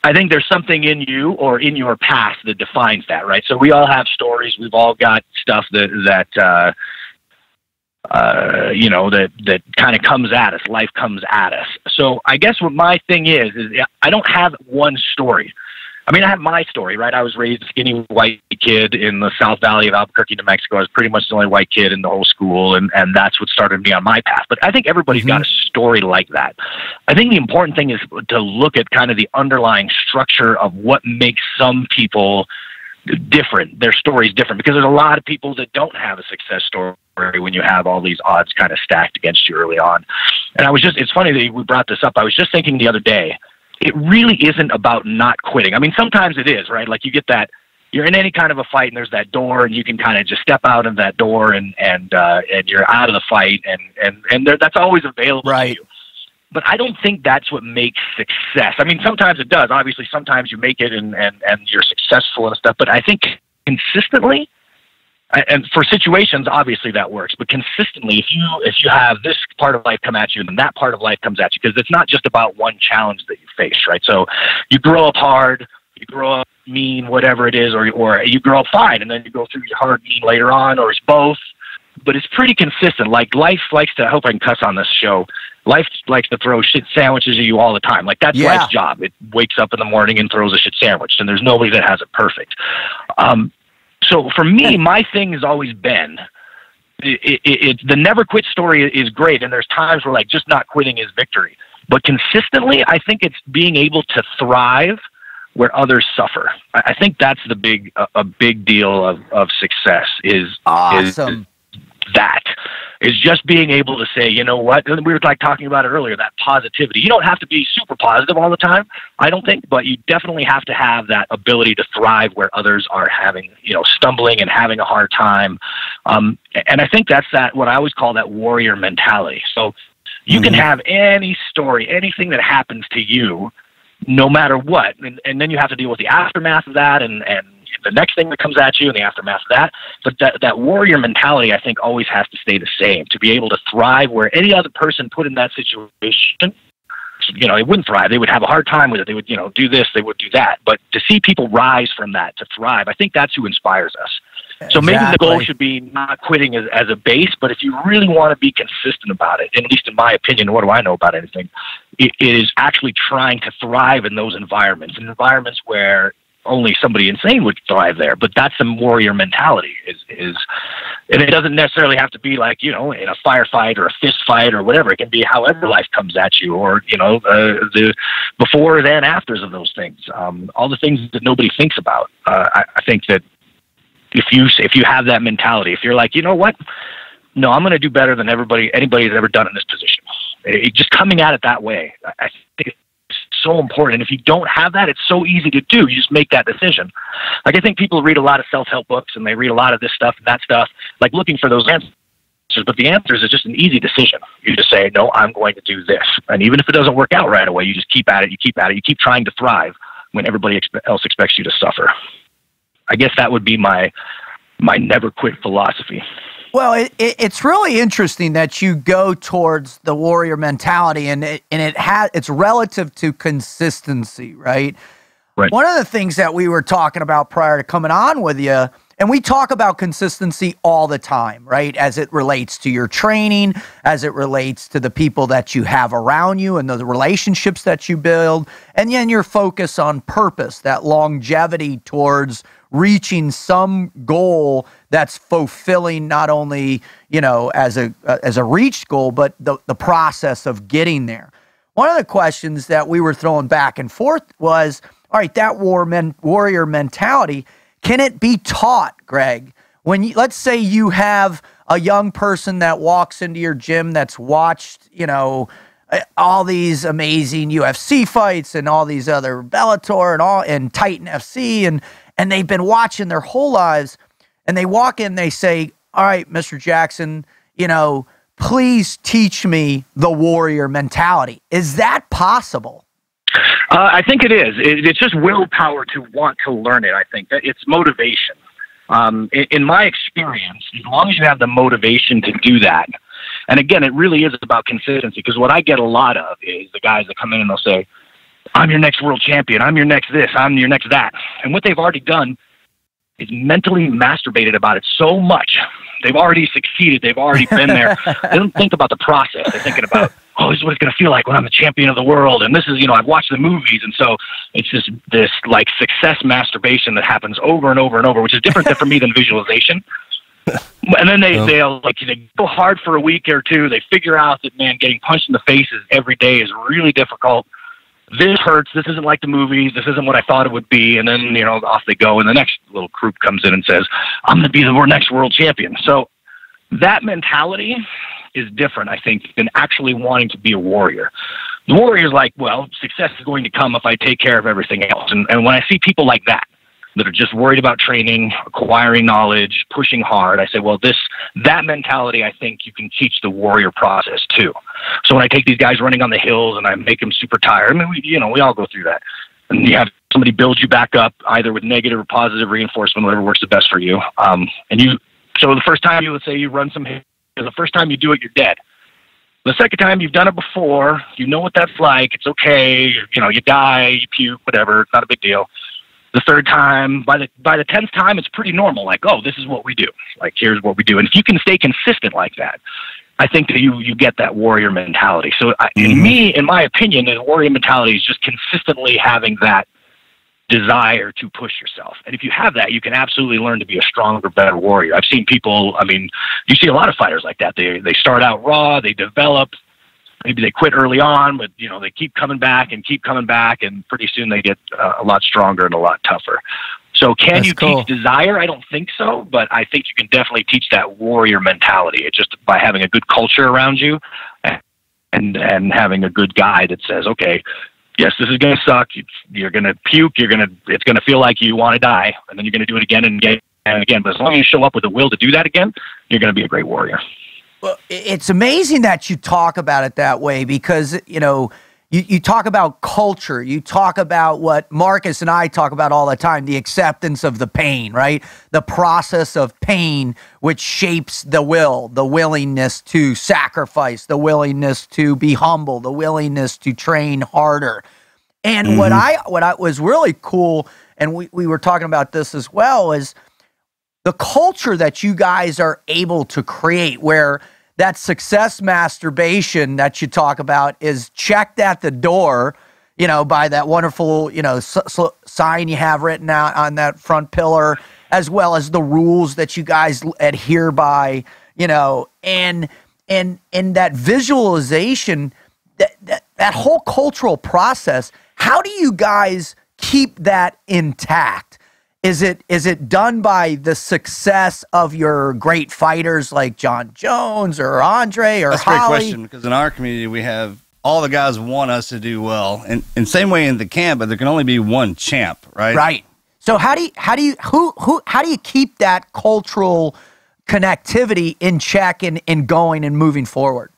I think there's something in you or in your past that defines that, right? So we all have stories. We've all got stuff that, that, uh, uh, you know, that that kind of comes at us. Life comes at us. So I guess what my thing is is I don't have one story. I mean, I have my story, right? I was raised a skinny white kid in the South Valley of Albuquerque, New Mexico. I was pretty much the only white kid in the whole school, and and that's what started me on my path. But I think everybody's mm-hmm. got a story like that. I think the important thing is to look at kind of the underlying structure of what makes some people different. Their story's different because there's a lot of people that don't have a success story when you have all these odds kind of stacked against you early on. And I was just, it's funny that we brought this up. I was just thinking the other day, it really isn't about not quitting. I mean, sometimes it is, right? Like you get that, you're in any kind of a fight and there's that door and you can kind of just step out of that door and, and, uh, and you're out of the fight and, and, and there, that's always available Right. to you but I don't think that's what makes success. I mean, sometimes it does. Obviously, sometimes you make it and, and, and you're successful and stuff, but I think consistently, and for situations, obviously that works, but consistently, if you, if you have this part of life come at you and that part of life comes at you, because it's not just about one challenge that you face, right? So you grow up hard, you grow up mean, whatever it is, or, or you grow up fine and then you go through your hard mean later on, or it's both but it's pretty consistent. Like life likes to. I hope I can cuss on this show. Life likes to throw shit sandwiches at you all the time. Like that's Yeah. life's job. It wakes up in the morning and throws a shit sandwich, and there's nobody that has it perfect. Um, so for me, my thing has always been. It, it, it, the never quit story is great, and there's times where like just not quitting is victory. But consistently, I think it's being able to thrive where others suffer. I, I think that's the big a, a big deal of, of success is is Awesome. That is just being able to say, you know what, and we were like talking about it earlier, that positivity. You don't have to be super positive all the time, I don't think, but you definitely have to have that ability to thrive where others are having, you know, stumbling and having a hard time. Um, and I think that's that, what I always call that warrior mentality. So you mm-hmm. can have any story, anything that happens to you, no matter what. And, and then you have to deal with the aftermath of that and, and the next thing that comes at you in the aftermath of that. But that, that warrior mentality, I think, always has to stay the same to be able to thrive where any other person put in that situation you know, they wouldn't thrive. They would have a hard time with it. They would, you know, do this, they would do that. But to see people rise from that to thrive, I think that's who inspires us. So maybe the goal should be not quitting as, as a base, but if you really want to be consistent about it, at least in my opinion, what do I know about anything? It, it is actually trying to thrive in those environments, in environments where only somebody insane would thrive there. But that's the warrior mentality. Is is, and it doesn't necessarily have to be like you know in a firefight or a fist fight or whatever. It can be however life comes at you, or you know uh, the before and afters of those things. Um, all the things that nobody thinks about. Uh, I, I think that if you if you have that mentality, if you're like you know what. No, I'm going to do better than everybody, anybody has ever done in this position. It, just coming at it that way, I think so important. If you don't have that, it's so easy to do. You just make that decision. Like I think people read a lot of self help books and they read a lot of this stuff and that stuff, like looking for those answers. But the answers is just an easy decision. You just say, no, I'm going to do this. And even if it doesn't work out right away, you just keep at it, you keep at it, you keep trying to thrive when everybody else expects you to suffer. I guess that would be my my never quit philosophy. Well, it, it, it's really interesting that you go towards the warrior mentality, and it, and it has it's relative to consistency, right? Right. One of the things that we were talking about prior to coming on with you, and we talk about consistency all the time, right? As it relates to your training, as it relates to the people that you have around you and the relationships that you build, and then your focus on purpose, that longevity towards reaching some goal that's fulfilling not only you know as a as a reached goal but the the process of getting there. One of the questions that we were throwing back and forth was all right that war men, warrior mentality can it be taught greg? When you, let's say you have a young person that walks into your gym that's watched you know eh, all these amazing UFC fights and all these other Bellator and all and Titan FC and and they've been watching their whole lives and they walk in they say all right mr jackson you know please teach me the warrior mentality. Is that possible? Uh, i think it is. It, it's just willpower to want to learn it i think. It's motivation. Um, in, in my experience as long as you have the motivation to do that and again it really is about consistency because what i get a lot of is the guys that come in and they'll say I'm your next world champion. I'm your next this. I'm your next that. And what they've already done is mentally masturbated about it so much. They've already succeeded. They've already been there. [LAUGHS] they don't think about the process. They're thinking about, oh, this is what it's going to feel like when I'm the champion of the world. And this is, you know, I've watched the movies. And so it's just this like success masturbation that happens over and over and over, which is different than, for me than visualization. [LAUGHS] And then they, oh. they'll like, they go hard for a week or two. They figure out that, man, getting punched in the face every day is really difficult this hurts. This isn't like the movies. This isn't what I thought it would be. And then, you know, off they go. And the next little group comes in and says, I'm going to be the next world champion. So that mentality is different, I think, than actually wanting to be a warrior. The warrior is like, well, success is going to come if I take care of everything else. And, and when I see people like that, that are just worried about training, acquiring knowledge, pushing hard. I say, well, this that mentality, I think you can teach the warrior process too. So when I take these guys running on the hills and I make them super tired, I mean, we, you know, we all go through that, and you have somebody build you back up either with negative or positive reinforcement, whatever works the best for you. Um, and you, so the first time you let's say you run some, the first time you do it, you're dead. The second time you've done it before, you know what that's like. It's okay. You know, you die, you puke, whatever. It's not a big deal the third time by the by the tenth time it's pretty normal. Like oh this is what we do. Like here's what we do. And if you can stay consistent like that i think that you you get that warrior mentality. So I, mm-hmm. in me in my opinion the warrior mentality is just consistently having that desire to push yourself. And if you have that you can absolutely learn to be a stronger better warrior. I've seen people i mean you see a lot of fighters like that. They they start out raw they develop maybe they quit early on, but you know they keep coming back and keep coming back, and pretty soon they get uh, a lot stronger and a lot tougher. So can That's you cool. teach desire? I don't think so, but I think you can definitely teach that warrior mentality. It's just by having a good culture around you and and having a good guy that says, okay, yes, this is going to suck. You're going to puke. You're going to it's going to feel like you want to die, and then you're going to do it again and again and again. But as long as you show up with the will to do that again, you're going to be a great warrior. Well, it's amazing that you talk about it that way because, you know, you, you talk about culture. You talk about what Marcus and I talk about all the time the acceptance of the pain, right? The process of pain, which shapes the will, the willingness to sacrifice, the willingness to be humble, the willingness to train harder. And what mm-hmm. I what I was really cool, and we, we were talking about this as well, is the culture that you guys are able to create where that success masturbation that you talk about is checked at the door you know by that wonderful you know s- s- sign you have written out on that front pillar as well as the rules that you guys adhere by you know and and and that visualization that, that that whole cultural process how do you guys keep that intact is it is it done by the success of your great fighters like Jon Jones or Andre or That's a great question because in our community we have all the guys want us to do well, and and same way in the camp, but there can only be one champ, right? Right. So how do you how do you who who how do you keep that cultural connectivity in check and, and going and moving forward?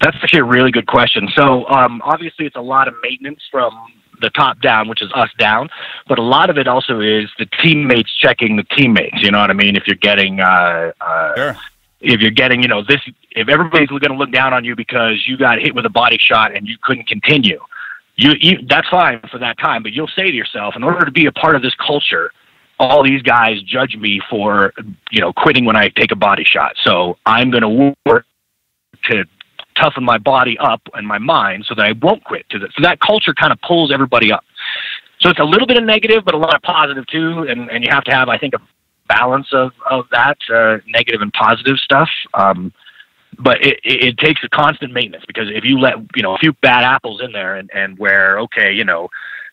That's actually a really good question. So um, obviously, it's a lot of maintenance from the top down, which is us down, but a lot of it also is the teammates checking the teammates. You know what I mean? If you're getting, uh, uh, Sure. if you're getting, you know, this, if everybody's going to look down on you because you got hit with a body shot and you couldn't continue, you, you that's fine for that time. But you'll say to yourself, in order to be a part of this culture, all these guys judge me for, you know, quitting when I take a body shot. So I'm going to work to toughen my body up and my mind so that I won't quit. So that culture kind of pulls everybody up. So it's a little bit of negative, but a lot of positive too. And, and you have to have, I think, a balance of, of that, uh, negative and positive stuff. Um, but it, it, it takes a constant maintenance because if you let, you know, a few bad apples in there and, and where, okay, you know,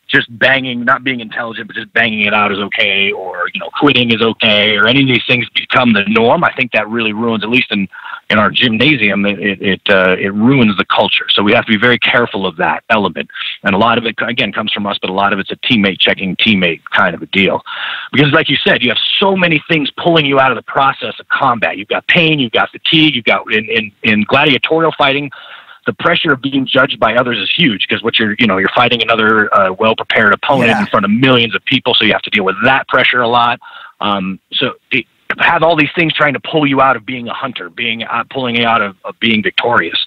just banging, not being intelligent, but just banging it out is okay, or you know, quitting is okay, or any of these things become the norm. I think that really ruins, at least in in our gymnasium, it it uh, it ruins the culture. So we have to be very careful of that element, and a lot of it again comes from us, but a lot of it's a teammate checking teammate kind of a deal, because like you said, you have so many things pulling you out of the process of combat. You've got pain, you've got fatigue, you've got in in, in gladiatorial fighting the pressure of being judged by others is huge because what you're you know you're fighting another uh, well prepared opponent Yeah. in front of millions of people so you have to deal with that pressure a lot um, so it, have all these things trying to pull you out of being a hunter being uh, pulling you out of, of being victorious.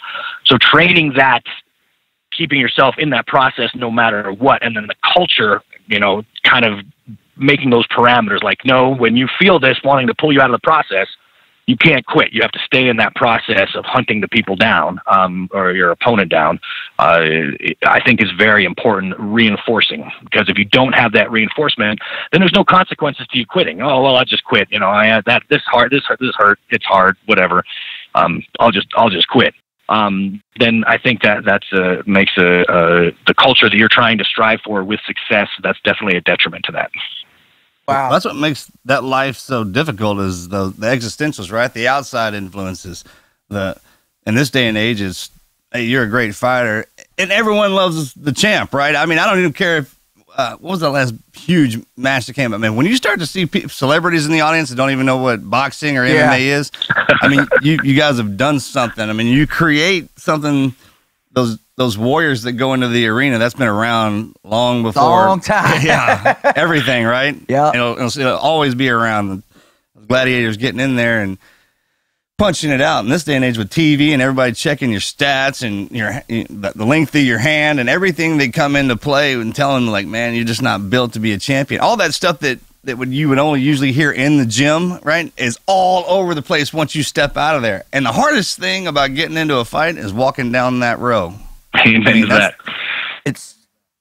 So training that keeping yourself in that process no matter what and then the culture you know kind of making those parameters like no when you feel this wanting to pull you out of the process you can't quit. You have to stay in that process of hunting the people down um, or your opponent down. Uh, I think is very important reinforcing because if you don't have that reinforcement, then there's no consequences to you quitting. Oh well, I just quit. You know, I had that this hard, this hurt, this hurt. It's hard, whatever. Um, I'll just I'll just quit. Um, then I think that that's uh, makes a, uh, the culture that you're trying to strive for with success. That's definitely a detriment to that. Wow. That's what makes that life so difficult is the the existentials, right? The outside influences. The in this day and age is hey, you're a great fighter, and everyone loves the champ, right? I mean, I don't even care if uh, what was the last huge match that came up? Man, when you start to see pe- celebrities in the audience that don't even know what boxing or Yeah. MMA is, I mean, you you guys have done something. I mean, you create something. Those those warriors that go into the arena that's been around long before. Long time. [LAUGHS] yeah. Everything right? [LAUGHS] Yeah. it'll, it'll, it'll always be around. The gladiators getting in there and punching it out. In this day and age with tv and everybody checking your stats and your the length of your hand and everything that come into play and telling them like man you're just not built to be a champion. All that stuff that that would you would only usually hear in the gym right is all over the place once you step out of there and the hardest thing about getting into a fight is walking down that row [LAUGHS] Amen I mean, to that. It's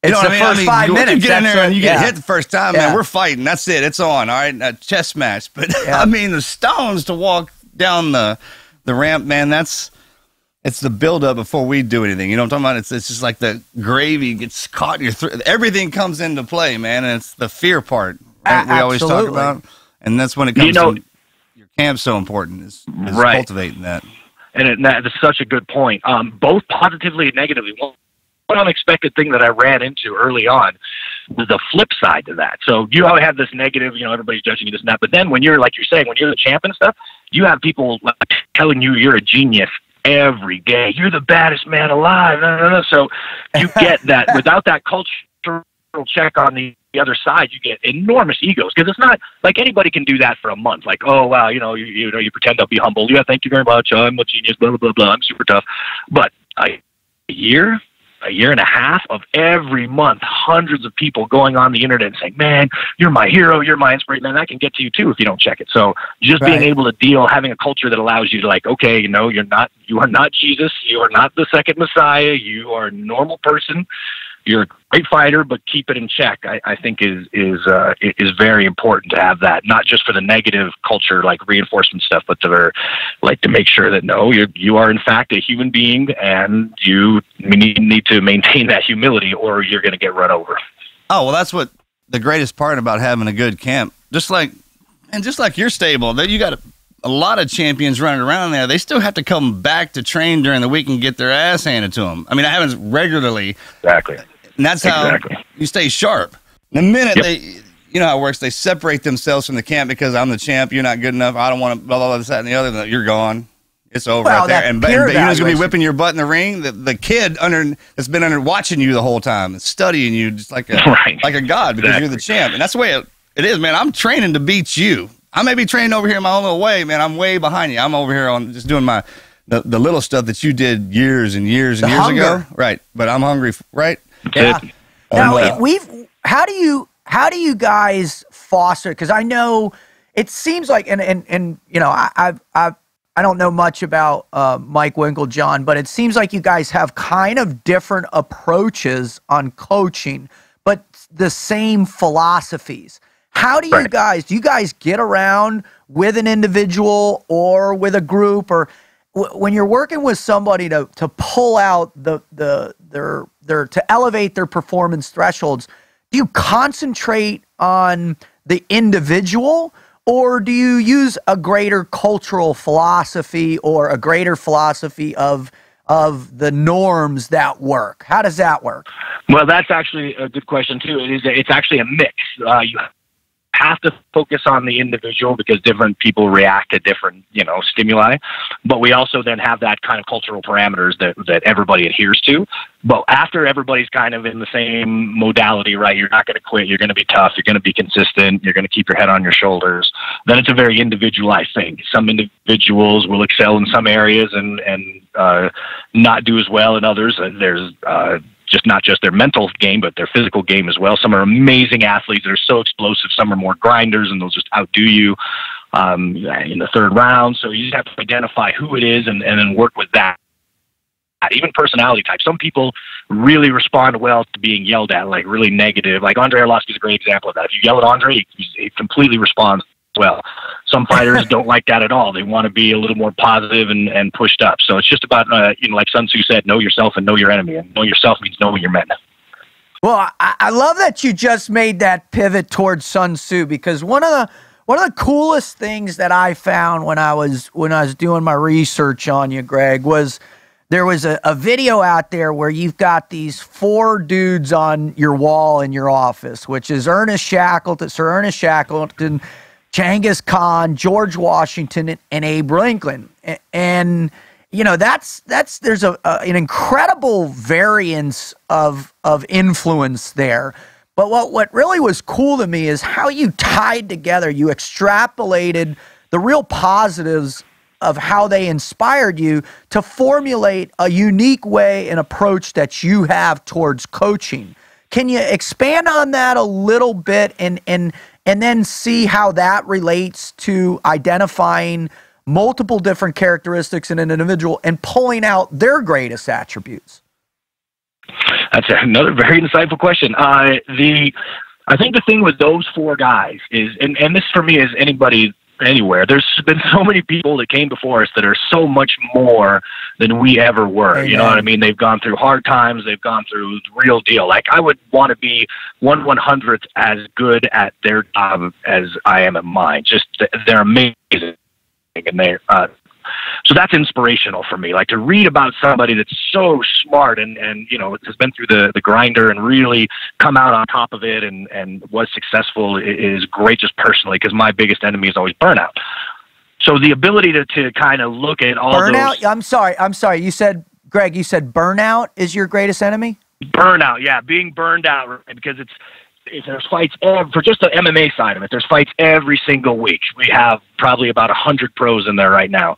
You know the I mean? first I mean, five once minutes. You get in there and you get yeah. hit the first time, Yeah. man. We're fighting. That's it. It's on. All right, a chess match. [LAUGHS] But Yeah. I mean, the stones to walk down the the ramp, man. That's it's the build up before we do anything. You know what I'm talking about? It's it's just like the gravy gets caught in your throat. Everything comes into play, man. And it's the fear part, right? we always talk about, and that's when it comes You know- to your camp's so important is, is Right. cultivating that. and it, that is such a good point. Um, both positively and negatively. One, one unexpected thing that I ran into early on was the flip side to that. So you always have this negative, you know, everybody's judging you this and that. But then when you're like you're saying, when you're the champ and stuff, you have people like, telling you you're a genius every day. You're the baddest man alive. No, no, no. So you [LAUGHS] get that without that cultural check on the, the other side, you get enormous egos because it's not like anybody can do that for a month. Like, oh wow, you know, you, you know, you pretend to be humble. Yeah, thank you very much. I'm a genius. Blah blah blah blah. I'm super tough. But a year, a year and a half of every month, hundreds of people going on the internet and saying, "Man, you're my hero. You're my inspiration." Man, that can get to you too if you don't check it. So just Right. being able to deal, having a culture that allows you to like, okay, you know, you're not, you are not Jesus. You are not the second Messiah. You are a normal person you're a great fighter, but keep it in check. I, I think is is uh, is very important to have that, not just for the negative culture like reinforcement stuff, but to like to make sure that no, you you are in fact a human being, and you need need to maintain that humility, or you're going to get run over. Oh well, that's what the greatest part about having a good camp. Just like, and just like your stable, that you got a, a lot of champions running around there. They still have to come back to train during the week and get their ass handed to them. I mean, that happens regularly, Exactly. And that's how you stay sharp. The minute Yep. they, you know how it works, they separate themselves from the camp because I'm the champ. You're not good enough. I don't want to blah blah blah this that and the other. then You're gone. It's over Well, right there. that And, and you know who's gonna be whipping your butt in the ring? The, the kid under that's been under watching you the whole time, and studying you just like a [LAUGHS] Right. like a god because you're the champ, and that's the way it, it is, man. I'm training to beat you. I may be training over here in my own little way, man. I'm way behind you. I'm over here on just doing my the, the little stuff that you did years and years and The years hunger. ago, right? But I'm hungry, f- right? Yeah. It- Now we've how do you how do you guys foster? Because I know it seems like and and and you know I I've, I've I don't know much about uh, Mike Winkeljohn, but it seems like you guys have kind of different approaches on coaching, but the same philosophies. How do you Right. guys do? You guys get around with an individual or with a group, or w- when you're working with somebody to to pull out the the their their to elevate their performance thresholds? Do you concentrate on the individual? Or do you use a greater cultural philosophy or a greater philosophy of of the norms that work? How does that work? Well, that's actually a good question too. It is. It's actually a mix. Uh, you have to focus on the individual because different people react to different, you know, stimuli. But we also then have that kind of cultural parameters that that everybody adheres to. But after everybody's kind of in the same modality, right? You're not going to quit. You're going to be tough. You're going to be consistent. You're going to keep your head on your shoulders. Then it's a very individualized thing. Some individuals will excel in some areas and and uh, not do as well in others. There's uh, just not just their mental game, but their physical game as well. Some are amazing athletes that are so explosive. Some are more grinders, and they'll just outdo you um, in the third round. So you just have to identify who it is and, and then work with that. Even personality type. Some people really respond well to being yelled at, like really negative. Like Andre is a great example of that. If you yell at Andre, he, he completely responds well. Some fighters [LAUGHS] don't like that at all. They want to be a little more positive and, and pushed up. So it's just about, uh, you know, like Sun Tzu said, know yourself and know your enemy. And know yourself means knowing your men. Well, I, I love that you just made that pivot towards Sun Tzu because one of the one of the coolest things that I found when I was when I was doing my research on you, Greg, was there was a, a video out there where you've got these four dudes on your wall in your office, which is Ernest Shackleton, Sir Ernest Shackleton, Genghis Khan, George Washington, and, and Abe Lincoln, A- and you know that's that's there's a, a an incredible variance of of influence there. But what what really was cool to me is how you tied together, you extrapolated the real positives of how they inspired you to formulate a unique way and approach that you have towards coaching. Can you expand on that a little bit and and and then see how that relates to identifying multiple different characteristics in an individual and pulling out their greatest attributes? That's another very insightful question. Uh, the I think the thing with those four guys is, and, and this for me is anybody anywhere. There's been so many people that came before us that are so much more than we ever were. You know what I mean? They've gone through hard times. They've gone through the real deal. Like I would want to be one one hundredth as good at their job as I am at mine. Just they're amazing, and they. Uh, so that's inspirational for me. Like to read about somebody that's so smart and and you know has been through the the grinder and really come out on top of it and and was successful is great just personally because my biggest enemy is always burnout. So the ability to to kind of look at all Burnout. those I'm sorry. I'm sorry. You said, Greg. You said burnout is your greatest enemy. burnout, yeah, being burned out right, because it's. There's fights ev- for just the MMA side of it. There's fights every single week. We have probably about a hundred pros in there right now.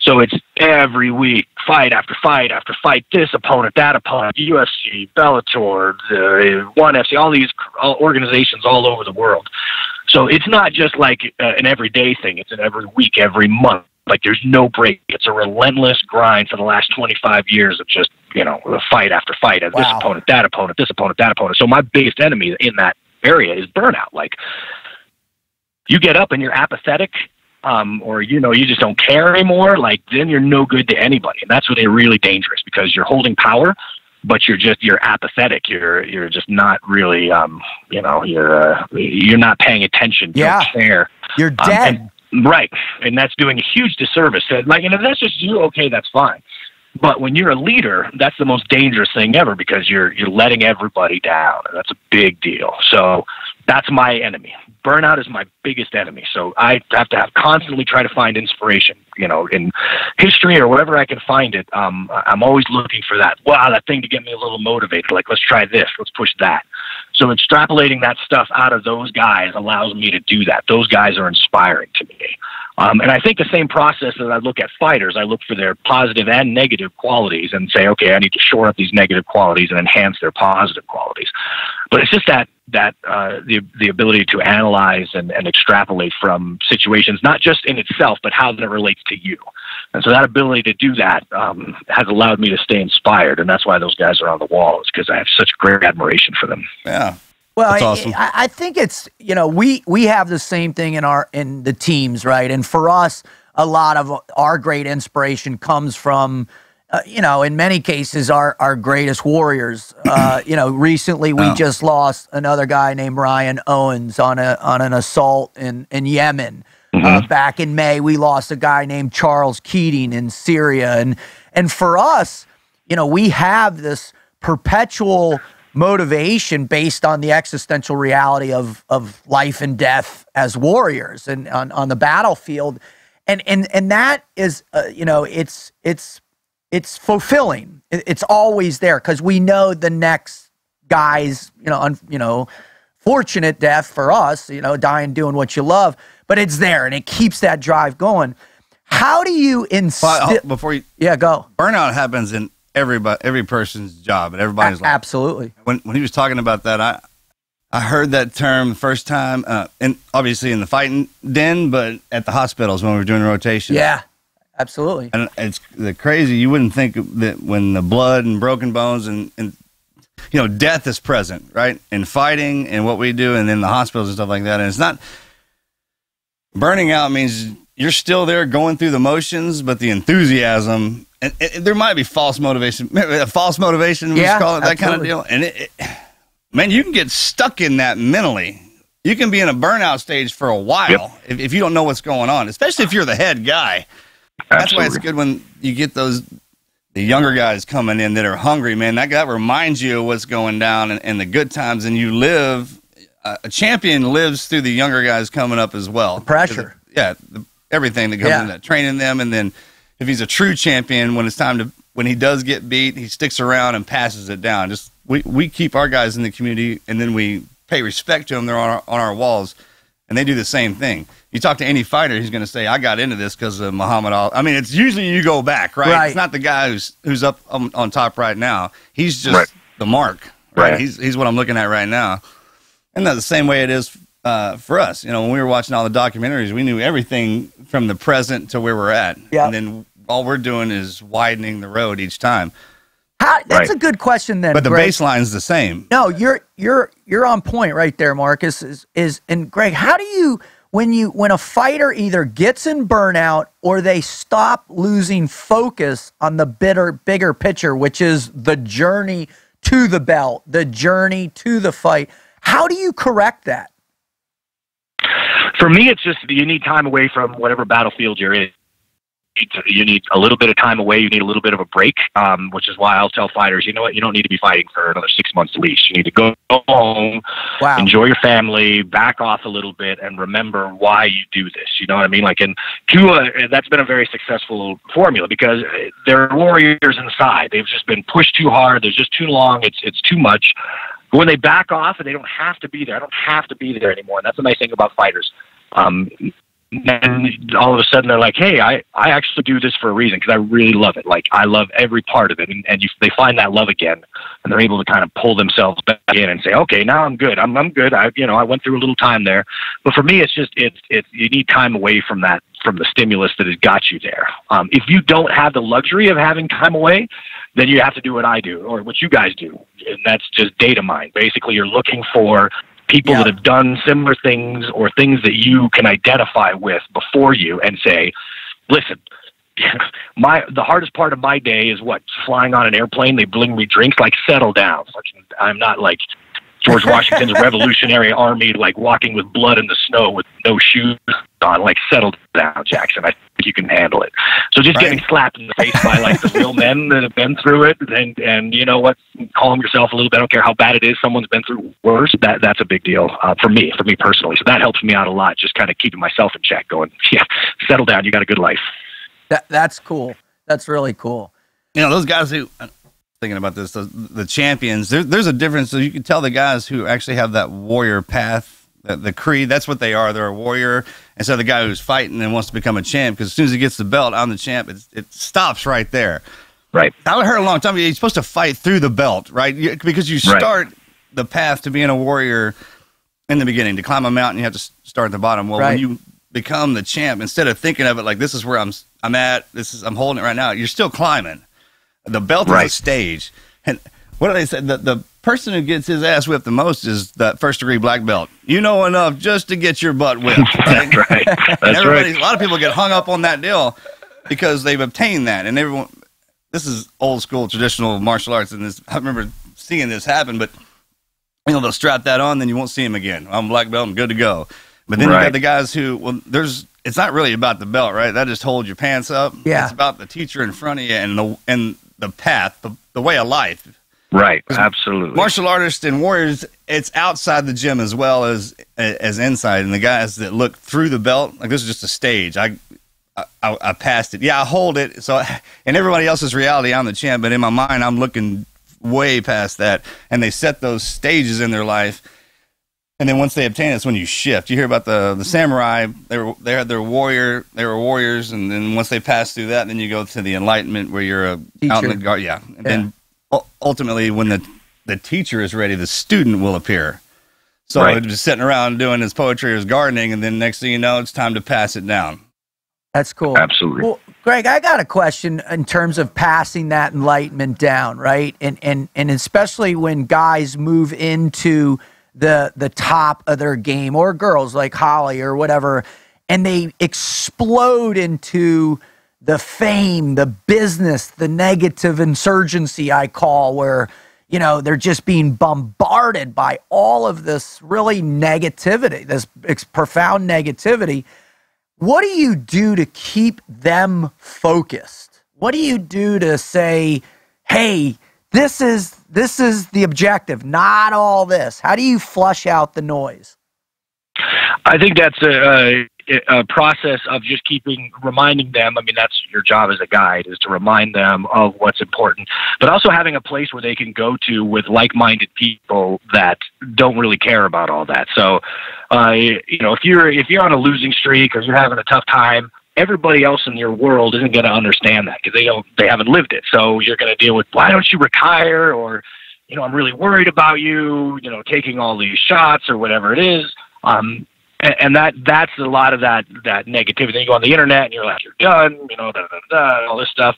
So it's every week, fight after fight after fight. This opponent, that opponent, UFC, Bellator, the One FC, all these organizations all over the world. So it's not just like uh, an everyday thing. It's an every week, every month. Like there's no break. It's a relentless grind for the last 25 years of just you know fight after fight. This Wow. opponent, that opponent, this opponent, that opponent. So my biggest enemy in that area is burnout. Like you get up and you're apathetic um, or you know you just don't care anymore, like then you're no good to anybody, and that's really really dangerous because you're holding power, but you're just you're apathetic. You're you're just not really um, you know you're uh, you're not paying attention. You Yeah. don't care. You're Um, dead. and- right, and that's doing a huge disservice. So, like, and if that's just you, okay, that's fine. But when you're a leader, that's the most dangerous thing ever because you're you're letting everybody down, and that's a big deal. So that's my enemy. Burnout is my biggest enemy. So I have to have constantly try to find inspiration, you know, in history or wherever I can find it. Um, I'm always looking for that. Wow, that thing to get me a little motivated. Like, let's try this. Let's push that. So extrapolating that stuff out of those guys allows me to do that. Those guys are inspiring to me. Um, and I think the same process that I look at fighters, I look for their positive and negative qualities and say, okay, I need to shore up these negative qualities and enhance their positive qualities. But it's just that that uh, the the ability to analyze and, and extrapolate from situations, not just in itself, but how that relates to you. And so that ability to do that um, has allowed me to stay inspired, and that's why those guys are on the wall. Is because I have such great admiration for them. Yeah. Well, I- awesome. I, I think it's you know we we have the same thing in our in the teams, right? And for us, a lot of our great inspiration comes from. Uh, you know, in many cases, our, our greatest warriors. Uh, you know, recently we Oh. just lost another guy named Ryan Owens on a on an assault in in Yemen. Uh, back in May, we lost a guy named Charles Keating in Syria, and and for us, you know, we have this perpetual motivation based on the existential reality of of life and death as warriors and on, on the battlefield. And and and that is uh, you know it's it's it's fulfilling. It's always there because we know the next guy's you know un, you know fortunate death for us you know dying doing what you love but it's there and it keeps that drive going how do you instill before you, yeah go burnout happens in everybody, every person's job and everybody's life. absolutely when when he was talking about that, I I heard that term the first time, uh, and obviously in the fighting den, but at the hospitals when we were doing rotation. yeah absolutely and it's the crazy. You wouldn't think that when the blood and broken bones and and you know death is present, right? In fighting and what we do, and in the hospitals and stuff like that. And it's not burning out means you're still there going through the motions, but the enthusiasm. And, and there might be false motivation, a false motivation, we Yeah, just call it that kind of deal. And it, it, man, you can get stuck in that mentally. You can be in a burnout stage for a while Yep. if, if you don't know what's going on, especially if you're the head guy. That's why it's good when you get those the younger guys coming in that are hungry, man. That that reminds you of what's going down and, and the good times, and you live. Uh, a champion lives through the younger guys coming up as well. pressure. yeah, the, everything that comes Yeah. in that training them, and then if he's a true champion, when it's time to when he does get beat, he sticks around and passes it down. Just we we keep our guys in the community, and then we pay respect to them. They're on our, on our walls and they do the same thing. You talk to any fighter, he's going to say, "I got into this because of Muhammad Ali." I mean, it's usually you go back, right? Right. It's not the guy who's who's up on, on top right now. He's just Right. the mark, right? Right. He's he's what I'm looking at right now, and that's the same way it is uh, for us. You know, when we were watching all the documentaries, we knew everything from the present to where we're at, Yeah. and then all we're doing is widening the road each time. How, that's Right. a good question then. But the Greg. baseline's the same. No, you're you're you're on point right there, Marcus. Is is and Greg, how do you when you when a fighter either gets in burnout or they stop losing focus on the bitter bigger picture, which is the journey to the belt, the journey to the fight. How do you correct that? For me, it's just you need time away from whatever battlefield you're in you need a little bit of time away. You need a little bit of a break, um, which is why I'll tell fighters, you know what, you don't need to be fighting for another six months at least. You need to go home, Wow. enjoy your family, back off a little bit, and remember why you do this. You know what I mean? Like, and Tua, that's been a very successful formula because there are warriors inside. They've just been pushed too hard. There's just too long. It's it's too much. When they back off and they don't have to be there, I don't have to be there anymore. And that's the nice thing about fighters. Um, and all of a sudden they're like, "Hey, I I actually do this for a reason because I really love it. Like I love every part of it." And, and you, they find that love again, and they're able to kind of pull themselves back in and say, "Okay, now I'm good. I'm I'm good. I you know I went through a little time there." But for me, it's just it's it's you need time away from that from the stimulus that has got you there. Um, if you don't have the luxury of having time away, then you have to do what I do or what you guys do, and that's just data mine. Basically, you're looking for people Yeah. that have done similar things or things that you can identify with before you and say, listen, [LAUGHS] my the hardest part of my day is what flying on an airplane. They bring me drinks. Like settle down. I'm not like George Washington's [LAUGHS] Revolutionary Army, like walking with blood in the snow with no shoes on. Like settled down, Jackson. I think you can handle it. So just Right. getting slapped in the face by like the real men that have been through it, and and you know what, calm yourself a little bit. I don't care how bad it is. Someone's been through worse. That that's a big deal uh, for me, for me personally. So that helps me out a lot. Just kind of keeping myself in check. Going, [LAUGHS] yeah, settle down. You got a good life. That that's cool. That's really cool. You know, those guys who thinking about this, the, the champions. There, there's a difference. So you can tell the guys who actually have that warrior path, the, the creed. That's what they are. They're a warrior and so the guy who's fighting and wants to become a champ. Because as soon as he gets the belt, I'm the champ. It, it stops right there. Right. I heard a long time. You're supposed to fight through the belt, right? You, because you Right. start the path to being a warrior in the beginning. To climb a mountain, you have to start at the bottom. Well, Right. when you become the champ, instead of thinking of it like this is where I'm, I'm at. This is I'm holding it right now. You're still climbing. The belt is a Right. stage. And what do they say? The, the person who gets his ass whipped the most is that first degree black belt. You know enough just to get your butt whipped. [LAUGHS] Right? That's right. [LAUGHS] That's Everybody, right. A lot of people get hung up on that deal because they've obtained that, and everyone. This is old school traditional martial arts, and this I remember seeing this happen. But you know they'll strap that on, then you won't see him again. I'm black belt, I'm good to go. But then you got the guys who well, there's. It's not really about the belt, right? That just holds your pants up. Yeah. It's about the teacher in front of you and the and the path, the, the way of life. Right. Absolutely. Martial artists and warriors, it's outside the gym as well as as inside. And the guys that look through the belt, like this is just a stage. I I, I passed it. Yeah, I hold it. So [LAUGHS] in everybody else's reality, I'm the champ, but in my mind, I'm looking way past that. And they set those stages in their life. And then once they obtain it, it's when you shift. You hear about the the samurai. They were they had their warrior. They were warriors, and then once they pass through that, then you go to the enlightenment where you're a out in the guard. Yeah, and then ultimately, when the the teacher is ready, the student will appear. So Right. just sitting around doing his poetry or his gardening, and then next thing you know, it's time to pass it down. That's cool. Absolutely. Well, Greg, I got a question in terms of passing that enlightenment down, right? And and and especially when guys move into the the top of their game or girls like Holly or whatever and they explode into the fame, the business, the negative insurgency I call where you know they're just being bombarded by all of this really negativity, this profound negativity. What do you do to keep them focused? What do you do to say hey this is this is the objective not all this how do you flush out the noise I think that's a, a, a process of just keeping reminding them. I mean, that's your job as a guide is to remind them of what's important, but also having a place where they can go to with like-minded people that don't really care about all that. So, uh, you know, if you're if you're on a losing streak or you're having a tough time. Everybody else in your world isn't going to understand that because they don't, they haven't lived it. So you're going to deal with why don't you retire or, you know, I'm really worried about you, you know, taking all these shots or whatever it is. Um, and, and that that's a lot of that that negativity. Then you go on the internet and you're like, you're done, you know, da, da, da, all this stuff.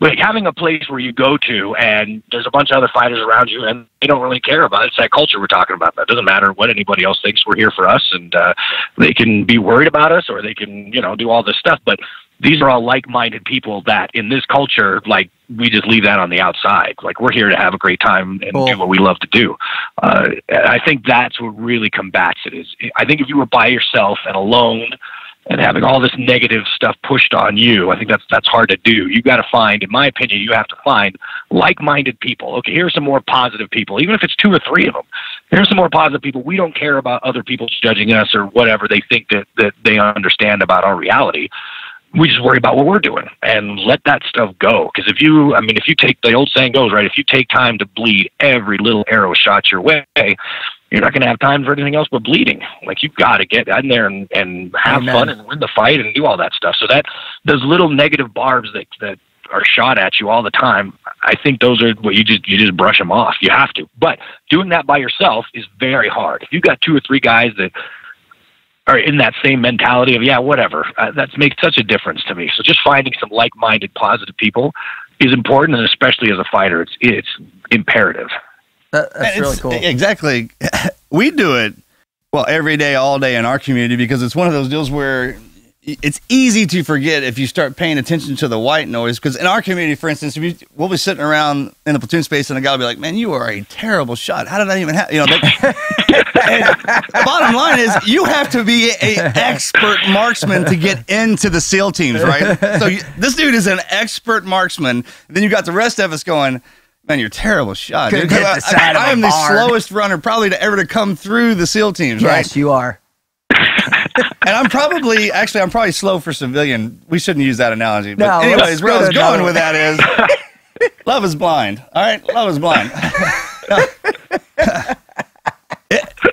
Like having a place where you go to and there's a bunch of other fighters around you and they don't really care about it. It's that culture we're talking about. That doesn't matter what anybody else thinks. We're here for us, and uh, they can be worried about us or they can you know do all this stuff, but these are all like-minded people that in this culture, like we just leave that on the outside. Like we're here to have a great time and cool. do what we love to do. Uh, I think that's what really combats it. Is I think if you were by yourself and alone and having all this negative stuff pushed on you, I think that's that's hard to do. You got to find, in my opinion, you have to find like-minded people. Okay, here's some more positive people, even if it's two or three of them. Here's some more positive people. We don't care about other people judging us or whatever they think that that they understand about our reality we just worry about what we're doing and let that stuff go. Because if you, I mean, if you take the old saying goes right, if you take time to bleed every little arrow shot your way, you're not going to have time for anything else but bleeding. Like you've got to get in there and, and have Amen. fun and win the fight and do all that stuff. So that those little negative barbs that that are shot at you all the time, I think those are what you just you just brush them off. You have to. But doing that by yourself is very hard. If you've got two or three guys that are in that same mentality of yeah whatever uh, that makes such a difference to me so just finding some like-minded positive people is important and especially as a fighter it's it's imperative that, that's really cool exactly [LAUGHS] we do it well every day all day in our community because it's one of those deals where it's easy to forget if you start paying attention to the white noise. Because in our community, for instance, we, we'll be sitting around in the platoon space and a guy will be like, "Man, you are a terrible shot. How did I even have?" You know. [LAUGHS] The bottom line is, you have to be an expert marksman to get into the SEAL teams, right? So you, this dude is an expert marksman. Then you got the rest of us going. Man, you're a terrible shot. Dude. I, I, I am the slowest runner probably to ever to come through the SEAL teams, right? Yes, you are [LAUGHS] and I'm probably actually I'm probably slow for civilian. We shouldn't use that analogy. But no, anyways, where I was going with that is [LAUGHS] love is blind. All right, love is blind. [LAUGHS]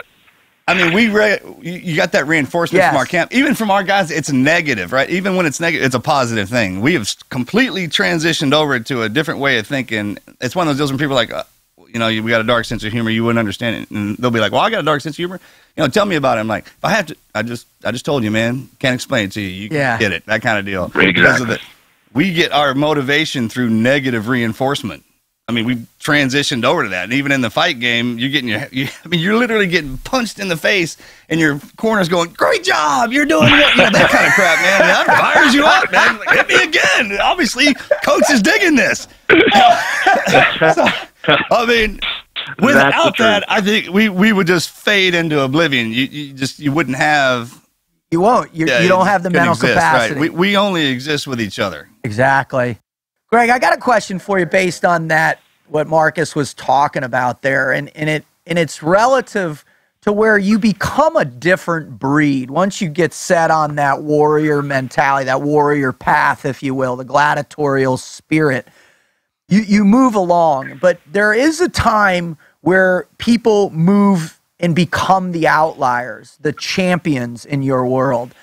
it, I mean, we re- you got that reinforcement yes. from our camp. Even from our guys, it's negative, right? Even when it's negative, it's a positive thing. We have completely transitioned over to a different way of thinking. It's one of those deals when people are like, uh, you know, we got a dark sense of humor. You wouldn't understand it, and they'll be like, "Well, I got a dark sense of humor." You know, tell me about it. I'm like, if I have to, I just, I just told you, man. Can't explain it to you. You yeah. get it. That kind of deal. Exactly. Because of the, we get our motivation through negative reinforcement. I mean, we transitioned over to that, and even in the fight game, you're getting your. You, I mean, you're literally getting punched in the face, and your corner's going, "Great job, you're doing what?" You know that kind of crap, man. That fires you up, man. Like, Hit me again. Obviously, coach is digging this. [LAUGHS] so, I mean, Without that, I think we, we would just fade into oblivion. You, you just you wouldn't have. You won't. You, yeah, you don't have the mental exist, capacity. Right. We we only exist with each other. Exactly. Greg, I got a question for you based on that what Marcus was talking about there, and and it and it's relative to where you become a different breed once you get set on that warrior mentality, that warrior path, if you will, the gladiatorial spirit you, you move along, but there is a time where people move and become the outliers, the champions in your world.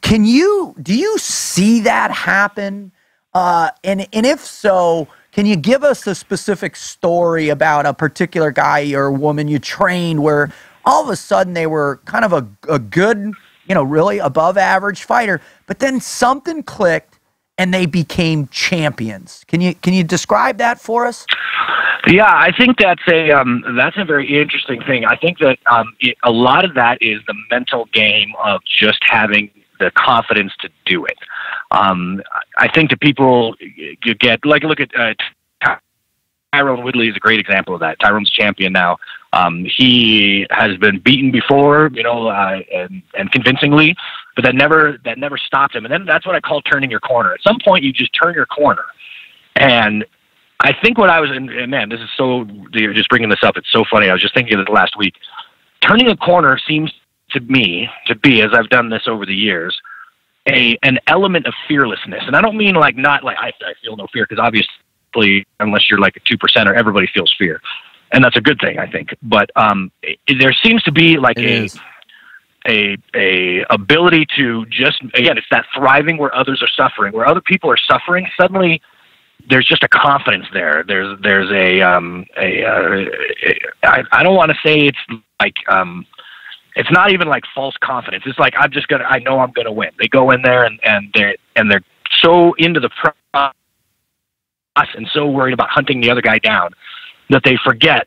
Can you do you see that happen? Uh, and and if so, can you give us a specific story about a particular guy or woman you trained where all of a sudden they were kind of a, a good, you know, really above average fighter, but then something clicked and they became champions. Can you can you describe that for us? Yeah, I think that's a um, that's a very interesting thing. I think that um, it, a lot of that is the mental game of just having the confidence to do it. Um, I think that people you get like look at uh, Tyron Woodley is a great example of that. Tyron's champion now. Um, he has been beaten before, you know, uh, and, and convincingly, but that never that never stopped him. And then that's what I call turning your corner. At some point, you just turn your corner. And I think what I was, and, and man, this is so you're just bringing this up. It's so funny. I was just thinking of it last week. Turning a corner seems to me to be, as I've done this over the years, a an element of fearlessness. And I don't mean like not like I, I feel no fear because obviously unless you're like a two percenter, everybody feels fear, and that's a good thing, I think. But um, it, there seems to be like it a, a a ability to just again, it's that thriving where others are suffering, where other people are suffering. Suddenly, there's just a confidence there. There's there's a um a, uh, a I, I don't want to say it's like um it's not even like false confidence. It's like I'm just gonna I know I'm gonna win. They go in there and and they're and they're so into the process and so worried about hunting the other guy down that they forget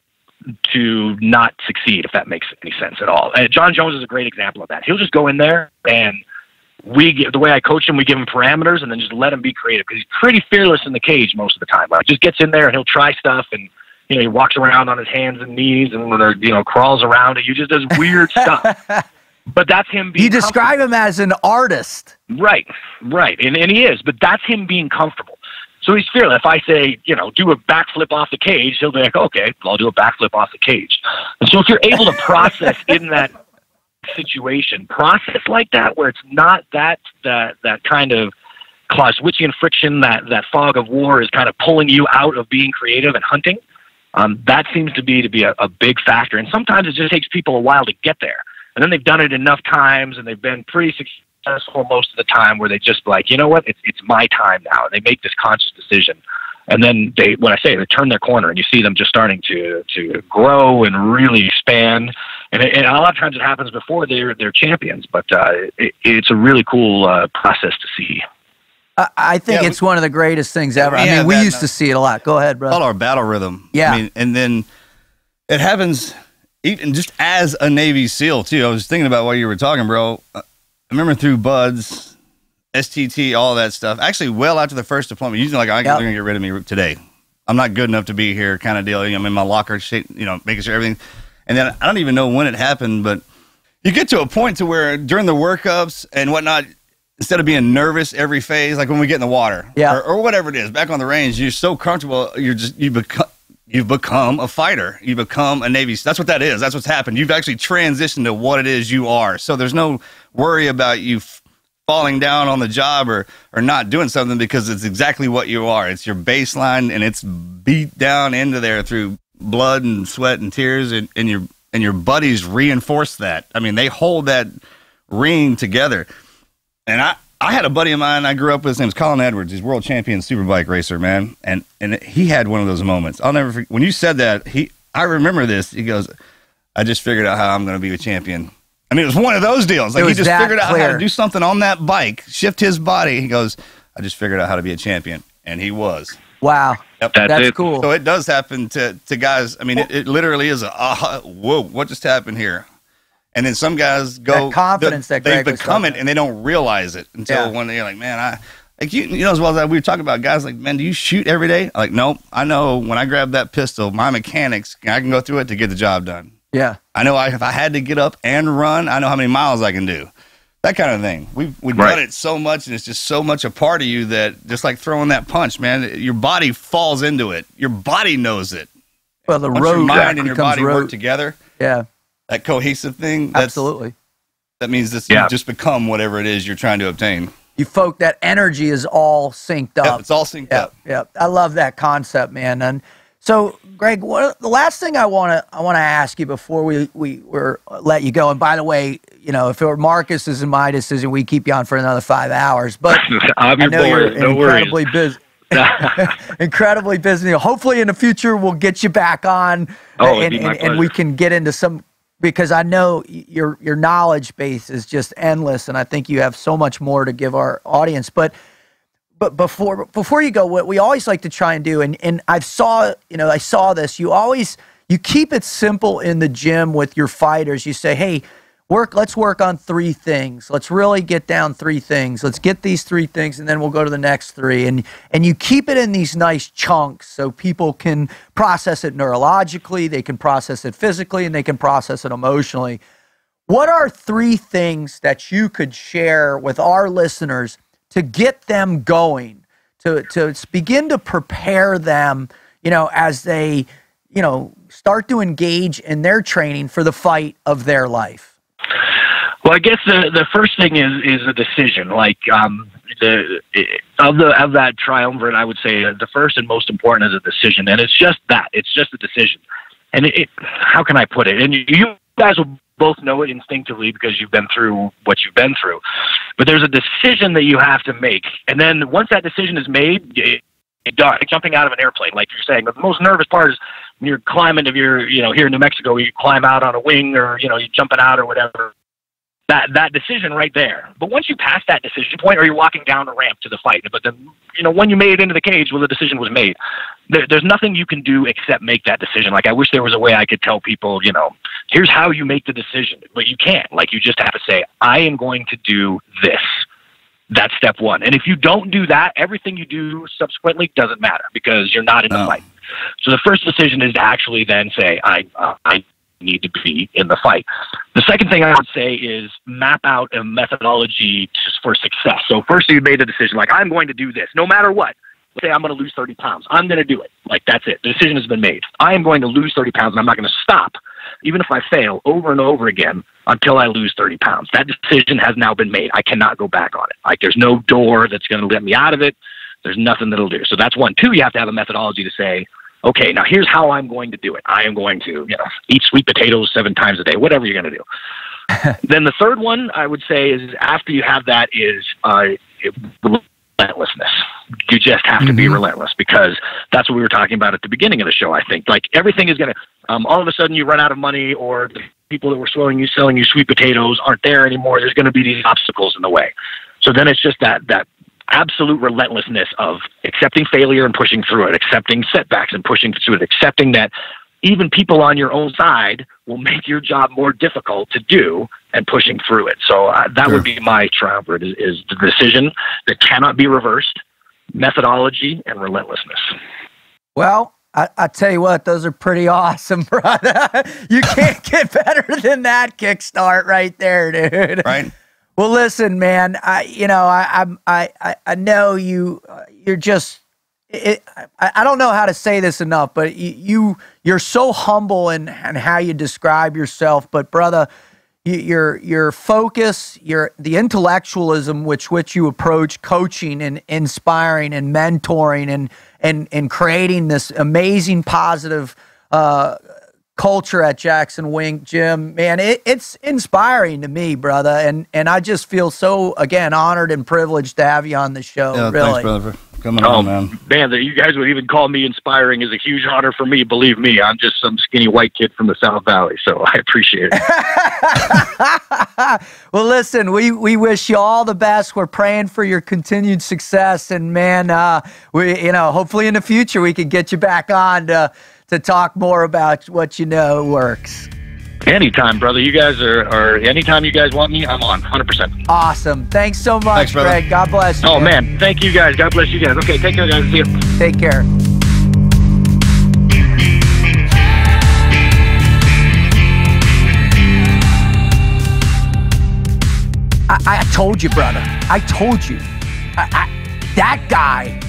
to not succeed, if that makes any sense at all. And Jon Jones is a great example of that. He'll just go in there and we give the way I coach him, we give him parameters and then just let him be creative because he's pretty fearless in the cage most of the time. Like just gets in there and he'll try stuff and you know he walks around on his hands and knees and you know crawls around and he just does weird [LAUGHS] stuff. But that's him being. You describe him as an artist. Right, right, and and he is. But that's him being comfortable. So he's fearless. If I say, you know, do a backflip off the cage, he'll be like, okay, I'll do a backflip off the cage. And so if you're able to process [LAUGHS] in that situation, process like that, where it's not that that that kind of Clausewitzian friction, that that fog of war is kind of pulling you out of being creative and hunting. Um, that seems to be to be a, a big factor, and sometimes it just takes people a while to get there. And then they've done it enough times, and they've been pretty successful most of the time where they just like, you know what, it's it's my time now, and they make this conscious decision. And then they, when I say they turn their corner, and you see them just starting to to grow and really expand. And, it, and a lot of times it happens before they're they're champions, but uh, it, it's a really cool uh, process to see. I think yeah, it's we, one of the greatest things ever. I mean, we used to see it a lot. Go ahead, bro. Call our battle rhythm. Yeah. I mean, and then it happens even just as a Navy SEAL too. I was thinking about what you were talking, bro. Uh, I remember through BUD/S, STT, all that stuff. Actually, well after the first deployment, usually like I'm yep. gonna get rid of me today. I'm not good enough to be here, kind of deal. I'm in my locker, shape, you know, making sure everything. And then I don't even know when it happened, but you get to a point to where during the workups and whatnot, instead of being nervous every phase, like when we get in the water, yeah. or, or whatever it is, back on the range, you're so comfortable. You're just you become you've become a fighter. You become a Navy. That's what that is. That's what's happened. You've actually transitioned to what it is you are. So there's no worry about you f- falling down on the job or or not doing something because it's exactly what you are. It's your baseline and it's beat down into there through blood and sweat and tears and, and your and your buddies reinforce that. I mean, they hold that ring together. And I I had a buddy of mine I grew up with. His name's Colin Edwards. He's world champion superbike racer, man. And and he had one of those moments. I'll never forget when you said that. He I remember this. He goes, "I just figured out how I'm going to be a champion." I mean, it was one of those deals. Like he just figured out clear. how to do something on that bike, shift his body. He goes, I just figured out how to be a champion, and he was. Wow, yep. that's, that's cool. So it does happen to to guys. I mean, it, it literally is a uh, [LAUGHS] whoa, what just happened here? And then some guys go that confidence the, that they become it and they don't realize it until yeah. one day you're like, man, I like you, you know as well as we were talking about guys like, man, do you shoot every day? Like, nope. I know when I grab that pistol, my mechanics, I can go through it to get the job done. Yeah. I know I, if I had to get up and run, I know how many miles I can do. That kind of thing. We've we've right. done it so much, and it's just so much a part of you that just like throwing that punch, man, your body falls into it. Your body knows it. Well, the Once road your mind and your body road. work together. Yeah, that cohesive thing. Absolutely. That means this yeah. you just become whatever it is you're trying to obtain. You folk, that energy is all synced up. Yep, it's all synced yep, up. Yeah, I love that concept, man. And so, Greg, what, the last thing I want to I want to ask you before we we were let you go. And by the way, you know, if it were Marcus's and my decision, we keep you on for another five hours. But [LAUGHS] I know you're no incredibly busy. [LAUGHS] incredibly busy. Hopefully, in the future, we'll get you back on, oh, and, and, and we can get into some because I know your your knowledge base is just endless, and I think you have so much more to give our audience. But but before before you go, what we always like to try and do, and and I saw you know I saw this. You always you keep it simple in the gym with your fighters. You say, hey, work. Let's work on three things. Let's really get down three things. Let's get these three things, and then we'll go to the next three. And and you keep it in these nice chunks so people can process it neurologically, they can process it physically, and they can process it emotionally. What are three things that you could share with our listeners? to get them going, to, to begin to prepare them, you know, as they, you know, start to engage in their training for the fight of their life? Well, I guess the the first thing is is a decision. Like um, the of the of that triumvirate, I would say the first and most important is a decision, and it's just that. It's just a decision. And it, it how can I put it? And you guys will both know it instinctively because you've been through what you've been through. But there's a decision that you have to make. And then once that decision is made, it, like jumping out of an airplane, like you're saying. But the most nervous part is when you're climbing, if you're, you know, here in New Mexico, you climb out on a wing or, you know, you're jumping out or whatever. That that decision right there. But once you pass that decision point, or you're walking down a ramp to the fight, but then you know when you made it into the cage, well, the decision was made. There, there's nothing you can do except make that decision. Like I wish there was a way I could tell people, you know, here's how you make the decision, but you can't. Like you just have to say, I am going to do this. That's step one. And if you don't do that, everything you do subsequently doesn't matter because you're not in the No. fight. So the first decision is to actually then say, I, uh, I need to be in the fight. The second thing I would say is map out a methodology for success. So first you made a decision like, I'm going to do this no matter what. Let's say I'm going to lose 30 pounds. I'm going to do it. Like that's it. The decision has been made. I am going to lose 30 pounds and I'm not going to stop, even if I fail over and over again until I lose 30 pounds. That decision has now been made. I cannot go back on it. Like there's no door that's going to let me out of it. There's nothing that'll do. So that's one. Two, you have to have a methodology to say, okay, now here's how I'm going to do it. I am going to, you know, eat sweet potatoes seven times a day, whatever you're going to do. [LAUGHS] then the third one I would say is after you have that is uh, relentlessness. You just have to be Mhm. relentless because that's what we were talking about at the beginning of the show. I think like everything is going to, um, all of a sudden you run out of money or the people that were selling you selling you sweet potatoes aren't there anymore. There's going to be these obstacles in the way. So then it's just that that absolute relentlessness of accepting failure and pushing through it, accepting setbacks and pushing through it, accepting that even people on your own side will make your job more difficult to do and pushing through it. So uh, that Sure. would be my triumvirate is, is the decision that cannot be reversed, methodology, and relentlessness. Well, I, I tell you what, those are pretty awesome, [LAUGHS] brother. you can't get better than that kickstart right there, dude. Right? Well, listen, man. I, you know, I, I, I, I know you. Uh, you're just. It, I, I don't know how to say this enough, but you, you you're so humble in, in how you describe yourself. But brother, you, your your focus, your the intellectualism which which you approach coaching and inspiring and mentoring and and and creating this amazing positive uh, culture at Jackson Wink gym. man, it, it's inspiring to me, brother. And and I just feel so again honored and privileged to have you on the show. Yeah, really. thanks, brother, for coming Oh on, man. man, that you guys would even call me inspiring is a huge honor for me. Believe me, I'm just some skinny white kid from the South Valley, so I appreciate it. [LAUGHS] well, listen, we, we wish you all the best. We're praying for your continued success, and man, uh, we you know hopefully in the future we can get you back on to to talk more about what you know works. anytime, brother. You guys are, are anytime you guys want me, I'm on, hundred percent. Awesome. Thanks so much, Thanks, brother. Greg. God bless you. Oh man, thank you guys. God bless you guys. Okay, take care, guys. See you. Take care. I, I told you, brother. I told you. I, I, that guy,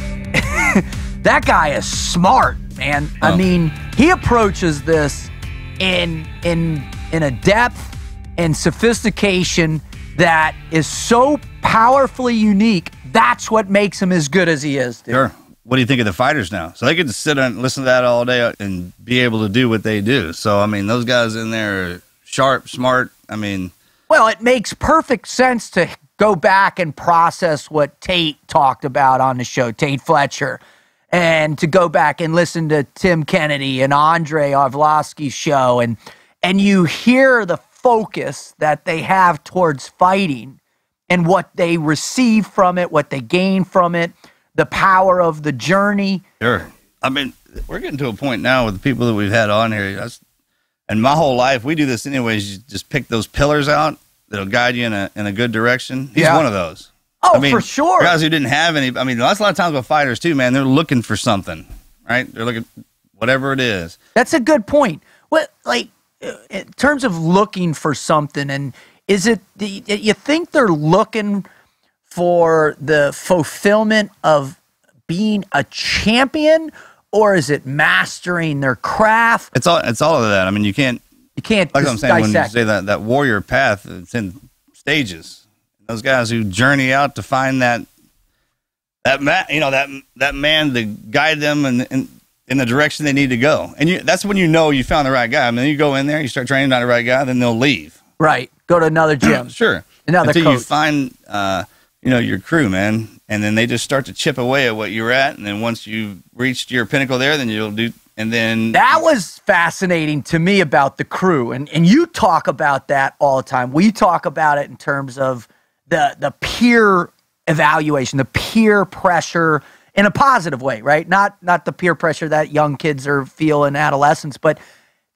[LAUGHS] that guy is smart, man. I Oh. mean, he approaches this in in in a depth and sophistication that is so powerfully unique. That's what makes him as good as he is. Dude. Sure. What do you think of the fighters now? So they to sit and listen to that all day and be able to do what they do. So I mean, those guys in there are sharp, smart. I mean, Well, it makes perfect sense to go back and process what Tate talked about on the show, Tate Fletcher, and to go back and listen to Tim Kennedy and Andrei Arlovski's show, and and you hear the focus that they have towards fighting and what they receive from it, what they gain from it, the power of the journey. Sure. I mean, we're getting to a point now with the people that we've had on here. That's, and my whole life, we do this anyways. You just pick those pillars out that'll guide you in a in a good direction. He's Yeah. one of those. Oh, I mean, for sure. Guys who didn't have any. I mean, that's a lot of times with fighters too, man. They're looking for something, right? They're looking whatever it is. That's a good point. What like uh, in terms of looking for something, and is it you think they're looking for the fulfillment of being a champion, or is it mastering their craft? It's all. It's all of that. I mean, you can't. You can't Like I'm saying, when you say that that warrior path, it's in stages. Those guys who journey out to find that that man, you know that that man to guide them in, in in the direction they need to go, and you, that's when you know you found the right guy. I mean, you go in there, you start training not the right guy, then they'll leave. right. Go to another gym. [CLEARS THROAT] Sure, Another until you find uh, you know your crew, man, and then they just start to chip away at what you're at, and then once you've reached your pinnacle there, then you'll do and then That was fascinating to me about the crew, and and you talk about that all the time. We talk about it in terms of the the peer evaluation, the peer pressure in a positive way, right? Not not the peer pressure that young kids are feel in adolescence, but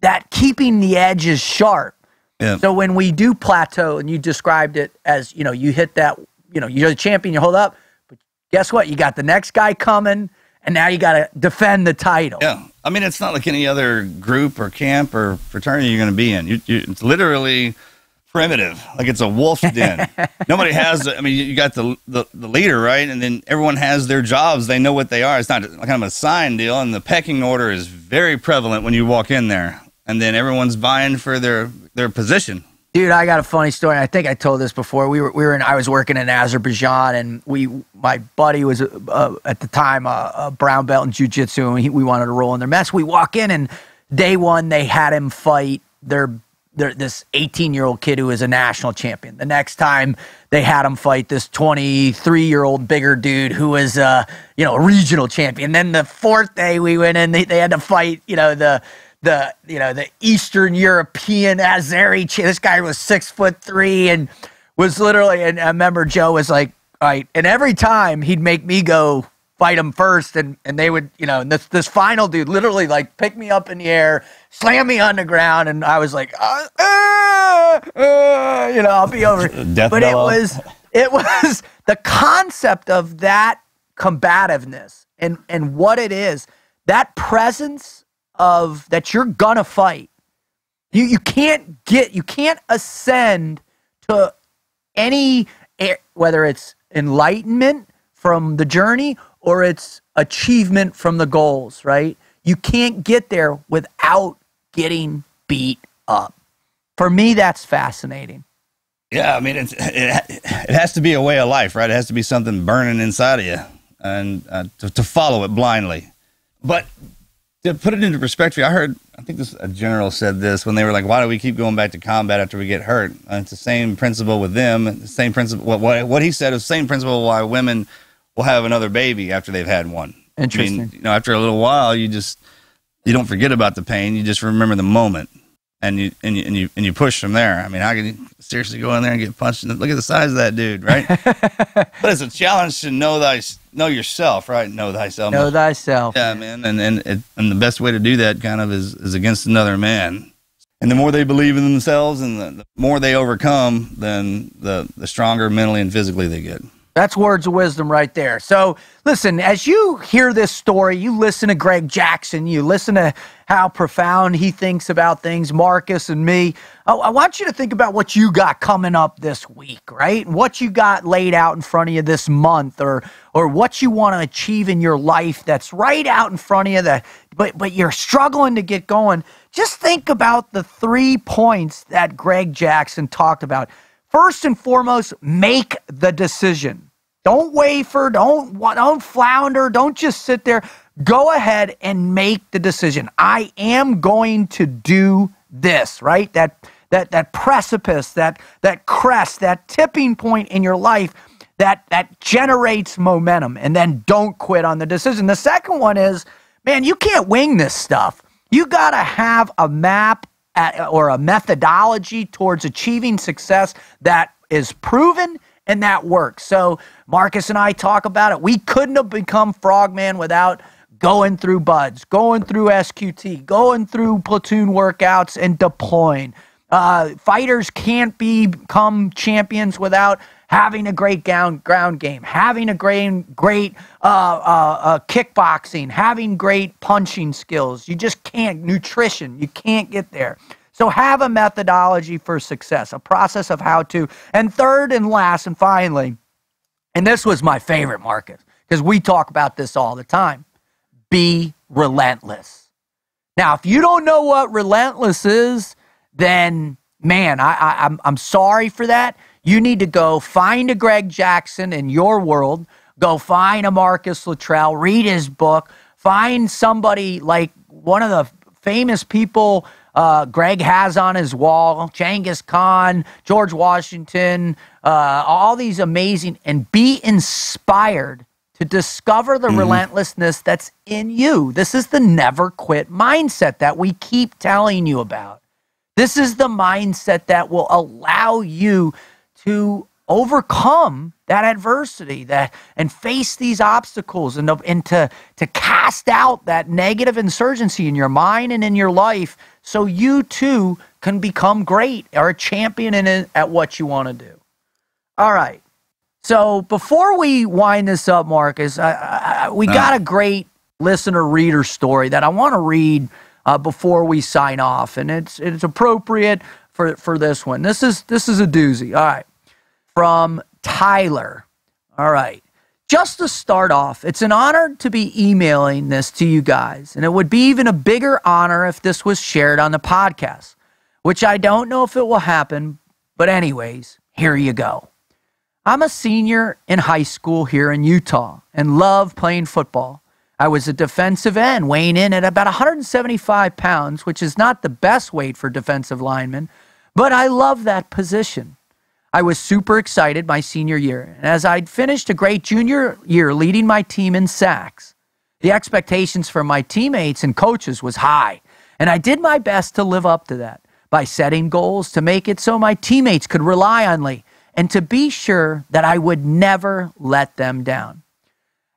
that keeping the edges sharp. Yeah. So when we do plateau, and you described it as you know, you hit that, you know, you're the champion, you hold up, but guess what? You got the next guy coming, and now you got to defend the title. Yeah, I mean, it's not like any other group or camp or fraternity you're going to be in. You, you, it's literally primitive, like it's a wolf den. [LAUGHS] Nobody has. I mean, you got the, the the leader, right, and then everyone has their jobs. They know what they are. It's not kind of a sign deal, and the pecking order is very prevalent when you walk in there, and then everyone's vying for their their position. Dude, I got a funny story. I think I told this before. We were we were in. I was working in Azerbaijan, and we my buddy was uh, at the time a, a brown belt in jujitsu, and he, we wanted to roll in their mess. We walk in, and day one they had him fight their this 18 year old kid who is a national champion. The next time they had him fight this 23 year old bigger dude who was uh you know a regional champion. Then the fourth day we went in, they, they had to fight you know the the you know the Eastern European Azeri. This guy was six foot three and was literally. And I remember Joe was like, "All right," and every time he'd make me go fight him first, and and they would you know and this this final dude literally like pick me up in the air, slam me on the ground, and I was like, uh, uh, uh, you know, I'll be over. [LAUGHS] Death but it was it was [LAUGHS] the concept of that combativeness and and what it is that presence of that you're gonna fight you you can't get you can't ascend to any whether it's enlightenment from the journey or it's achievement from the goals right you can't get there without getting beat up for me that's fascinating Yeah, I mean, it, it has to be a way of life, right? It has to be something burning inside of you and uh, to, to follow it blindly. But to put it into perspective, I heard, I think this a general said this when they were like, why do we keep going back to combat after we get hurt? It's the same principle with them. The same principle, what, what, what he said is the same principle why women will have another baby after they've had one. I Interesting. mean, you know, after a little while, you just, you don't forget about the pain. You just remember the moment and you and you and you, and you push from there. I mean, how can you seriously go in there and get punched? And look at the size of that dude, right? [LAUGHS] but it's a challenge to know thy know yourself, right? Know thyself. know thyself yeah, man. And and it, and the best way to do that kind of is is against another man. And the more they believe in themselves, and the, the more they overcome, then the the stronger mentally and physically they get. That's words of wisdom right there. So, listen, as you hear this story, you listen to Greg Jackson, you listen to how profound he thinks about things, Marcus and me. I, I want you to think about what you got coming up this week, right? What you got laid out in front of you this month, or or what you want to achieve in your life that's right out in front of you that but but you're struggling to get going. Just think about the three points that Greg Jackson talked about. First and foremost, make the decision. Don't waver, don't don't flounder, don't just sit there. Go ahead and make the decision. I am going to do this, right? That that that precipice, that that crest, that tipping point in your life that that generates momentum and then don't quit on the decision. The second one is, man, you can't wing this stuff. You got to have a map at, or a methodology towards achieving success that is proven and that works. So Marcus and I talk about it. We couldn't have become Frogman without going through BUD/S, going through SQT, going through platoon workouts and deploying. Uh, fighters can't be- become champions without having a great ground, ground game, having a great, great uh, uh, uh, kickboxing, having great punching skills. You just can't. Nutrition, you can't get there. So have a methodology for success, a process of how to. And third and last and finally, and this was my favorite, Marcus, because we talk about this all the time be relentless. Now, if you don't know what relentless is, then man, I, I, I'm, I'm sorry for that. You need to go find a Greg Jackson in your world, go find a Marcus Luttrell, read his book, find somebody like one of the famous people uh, Greg has on his wall, Genghis Khan, George Washington, uh, all these amazing, and be inspired to discover the relentlessness that's in you. This is the never quit mindset that we keep telling you about. This is the mindset that will allow you to overcome that adversity that and face these obstacles and, and to, to cast out that negative insurgency in your mind and in your life so you too can become great or a champion in it at what you want to do. All right. So before we wind this up, Marcus, I, I, we got a great listener reader story that I want to read uh, before we sign off, and it's it's appropriate for for this one. This is this is a doozy. All right, from Tyler. All right. Just to start off, it's an honor to be emailing this to you guys, and it would be even a bigger honor if this was shared on the podcast, which I don't know if it will happen, but anyways, here you go. I'm a senior in high school here in Utah and love playing football. I was a defensive end, weighing in at about 175 pounds, which is not the best weight for defensive linemen, but I love that position. I was super excited my senior year, and as I'd finished a great junior year leading my team in sacks, the expectations from my teammates and coaches was high, and I did my best to live up to that by setting goals to make it so my teammates could rely on me and to be sure that I would never let them down.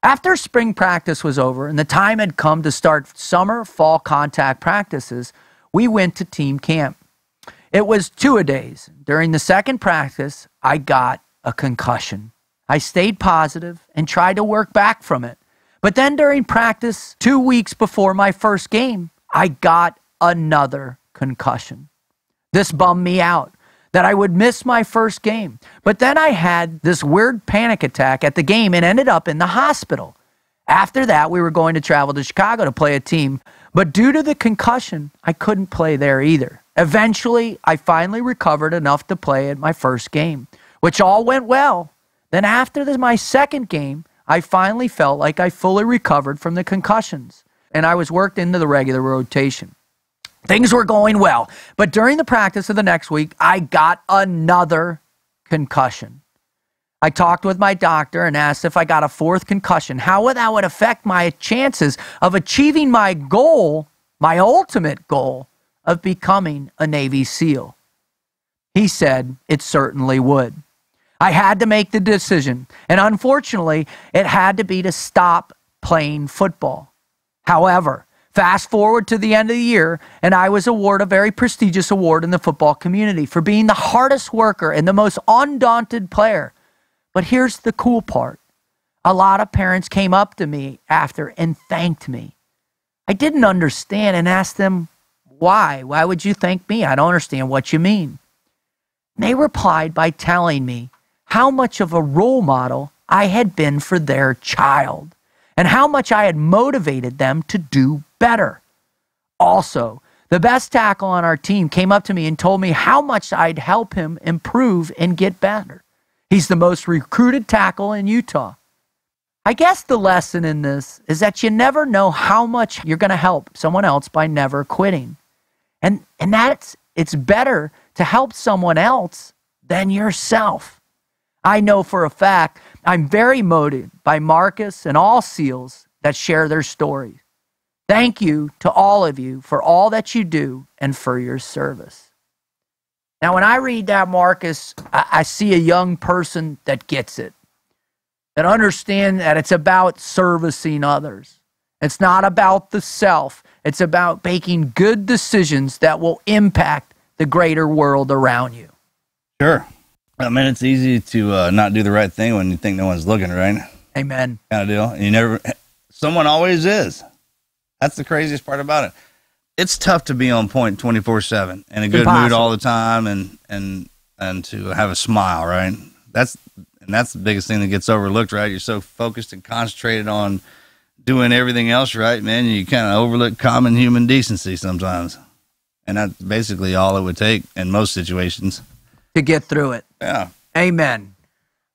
After spring practice was over and the time had come to start summer fall contact practices, we went to team camp. It was two a days. During the second practice, I got a concussion. I stayed positive and tried to work back from it. But then during practice, two weeks before my first game, I got another concussion. This bummed me out that I would miss my first game. But then I had this weird panic attack at the game and ended up in the hospital. After that, we were going to travel to Chicago to play a team, but due to the concussion, I couldn't play there either. Eventually, I finally recovered enough to play at my first game, which all went well. Then, after this, my second game, I finally felt like I fully recovered from the concussions and I was worked into the regular rotation. Things were going well. But during the practice of the next week, I got another concussion. I talked with my doctor and asked if I got a fourth concussion, how would that would affect my chances of achieving my goal, my ultimate goal of becoming a Navy SEAL. He said it certainly would. I had to make the decision, and unfortunately, it had to be to stop playing football. However, Fast forward to the end of the year, and I was awarded a very prestigious award in the football community for being the hardest worker and the most undaunted player. But here's the cool part a lot of parents came up to me after and thanked me. I didn't understand and asked them, Why? Why would you thank me? I don't understand what you mean. They replied by telling me how much of a role model I had been for their child and how much I had motivated them to do better. Also, the best tackle on our team came up to me and told me how much I'd help him improve and get better. He's the most recruited tackle in Utah. I guess the lesson in this is that you never know how much you're going to help someone else by never quitting. And and that's it's better to help someone else than yourself. I know for a fact I'm very motivated by Marcus and all SEALs that share their stories. Thank you to all of you for all that you do and for your service. Now, when I read that, Marcus, I, I see a young person that gets it, that understand that it's about servicing others. It's not about the self. It's about making good decisions that will impact the greater world around you. Sure. I mean, it's easy to uh, not do the right thing when you think no one's looking, right? Amen. Kind of deal. And you never, someone always is. That's the craziest part about it. It's tough to be on point 24 7 in a good Impossible. mood all the time and, and, and to have a smile, right? That's, and that's the biggest thing that gets overlooked, right? You're so focused and concentrated on doing everything else right, man. You kind of overlook common human decency sometimes. And that's basically all it would take in most situations. To get through it. Yeah. Amen.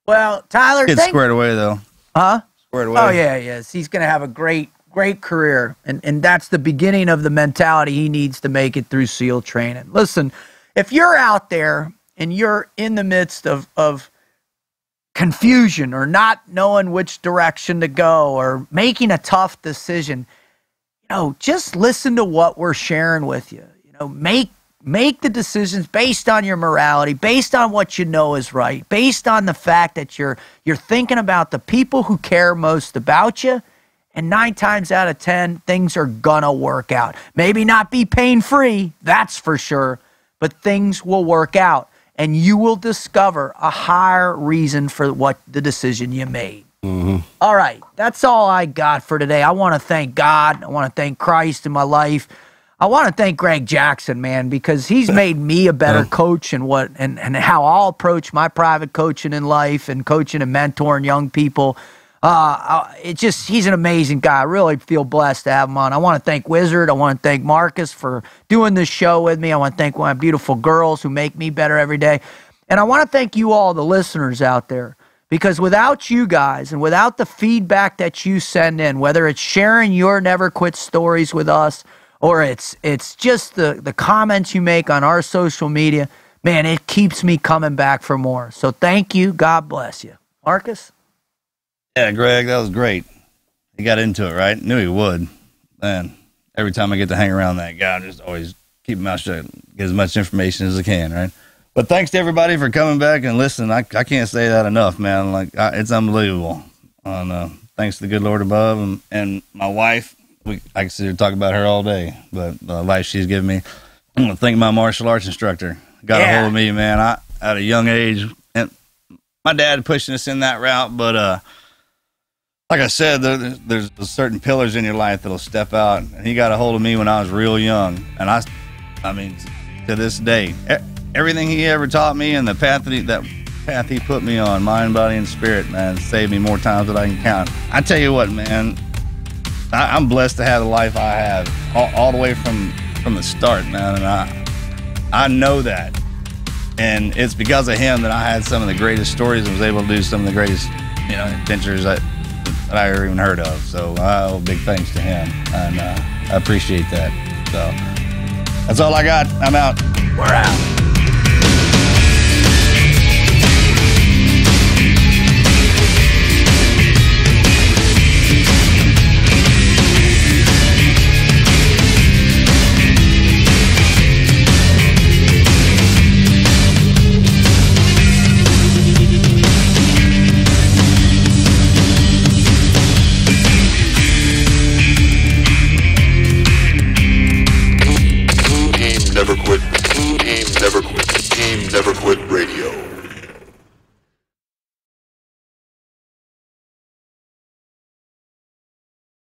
Well, Tyler, Get squared away, though. huh? Squared oh, away. Oh yeah, yes. He's going to have a great, great career, and and that's the beginning of the mentality he needs to make it through SEAL training. Listen, if you're out there and you're in the midst of of confusion or not knowing which direction to go or making a tough decision, you know, just listen to what we're sharing with you. You know, make make the decisions based on your morality, based on what you know is right, based on the fact that you're you're thinking about the people who care most about you. And nine times out of 10, things are gonna work out. Maybe not be pain free, that's for sure, but things will work out and you will discover a higher reason for what the decision you made. Mm-hmm. All right, that's all I got for today. I want to thank God. I want to thank Christ in my life. I want to thank Greg Jackson, man, because he's made me a better coach and what and, and how I'll approach my private coaching in life and coaching and mentoring young people. Uh, uh, it just he's an amazing guy. I really feel blessed to have him on. I want to thank Wizard. I want to thank Marcus for doing this show with me. I want to thank my beautiful girls who make me better every day. And I want to thank you all, the listeners out there, because without you guys and without the feedback that you send in, whether it's sharing your never quit stories with us or it's it's just the the comments you make on our social media, man, it keeps me coming back for more. So thank you. God bless you. Marcus? Yeah, Greg, that was great. He got into it, right? Knew he would. Man, every time I get to hang around that guy, I just always keep my mouth shut, get as much information as I can, right? But thanks to everybody for coming back and listening. I, I can't say that enough, man. Like I, it's unbelievable. And uh, thanks to the good Lord above and, and my wife. We I can sit here and talk about her all day, but the life she's given me. I'm gonna thank my martial arts instructor. Got a hold of me, man. I at a young age, and my dad pushing us in that route, but uh like I said, there, there's certain pillars in your life that'll step out. And he got a hold of me when I was real young, and I, I mean, to this day, everything he ever taught me and the path that he, that path he put me on, mind, body, and spirit, man, saved me more times than I can count. I tell you what, man, I, I'm blessed to have the life I have, all, all the way from from the start, man, and I, I know that. And it's because of him that I had some of the greatest stories and was able to do some of the greatest, you know, adventures that, that I ever even heard of. So I owe big thanks to him, and uh, I appreciate that. So that's all I got. I'm out. We're out.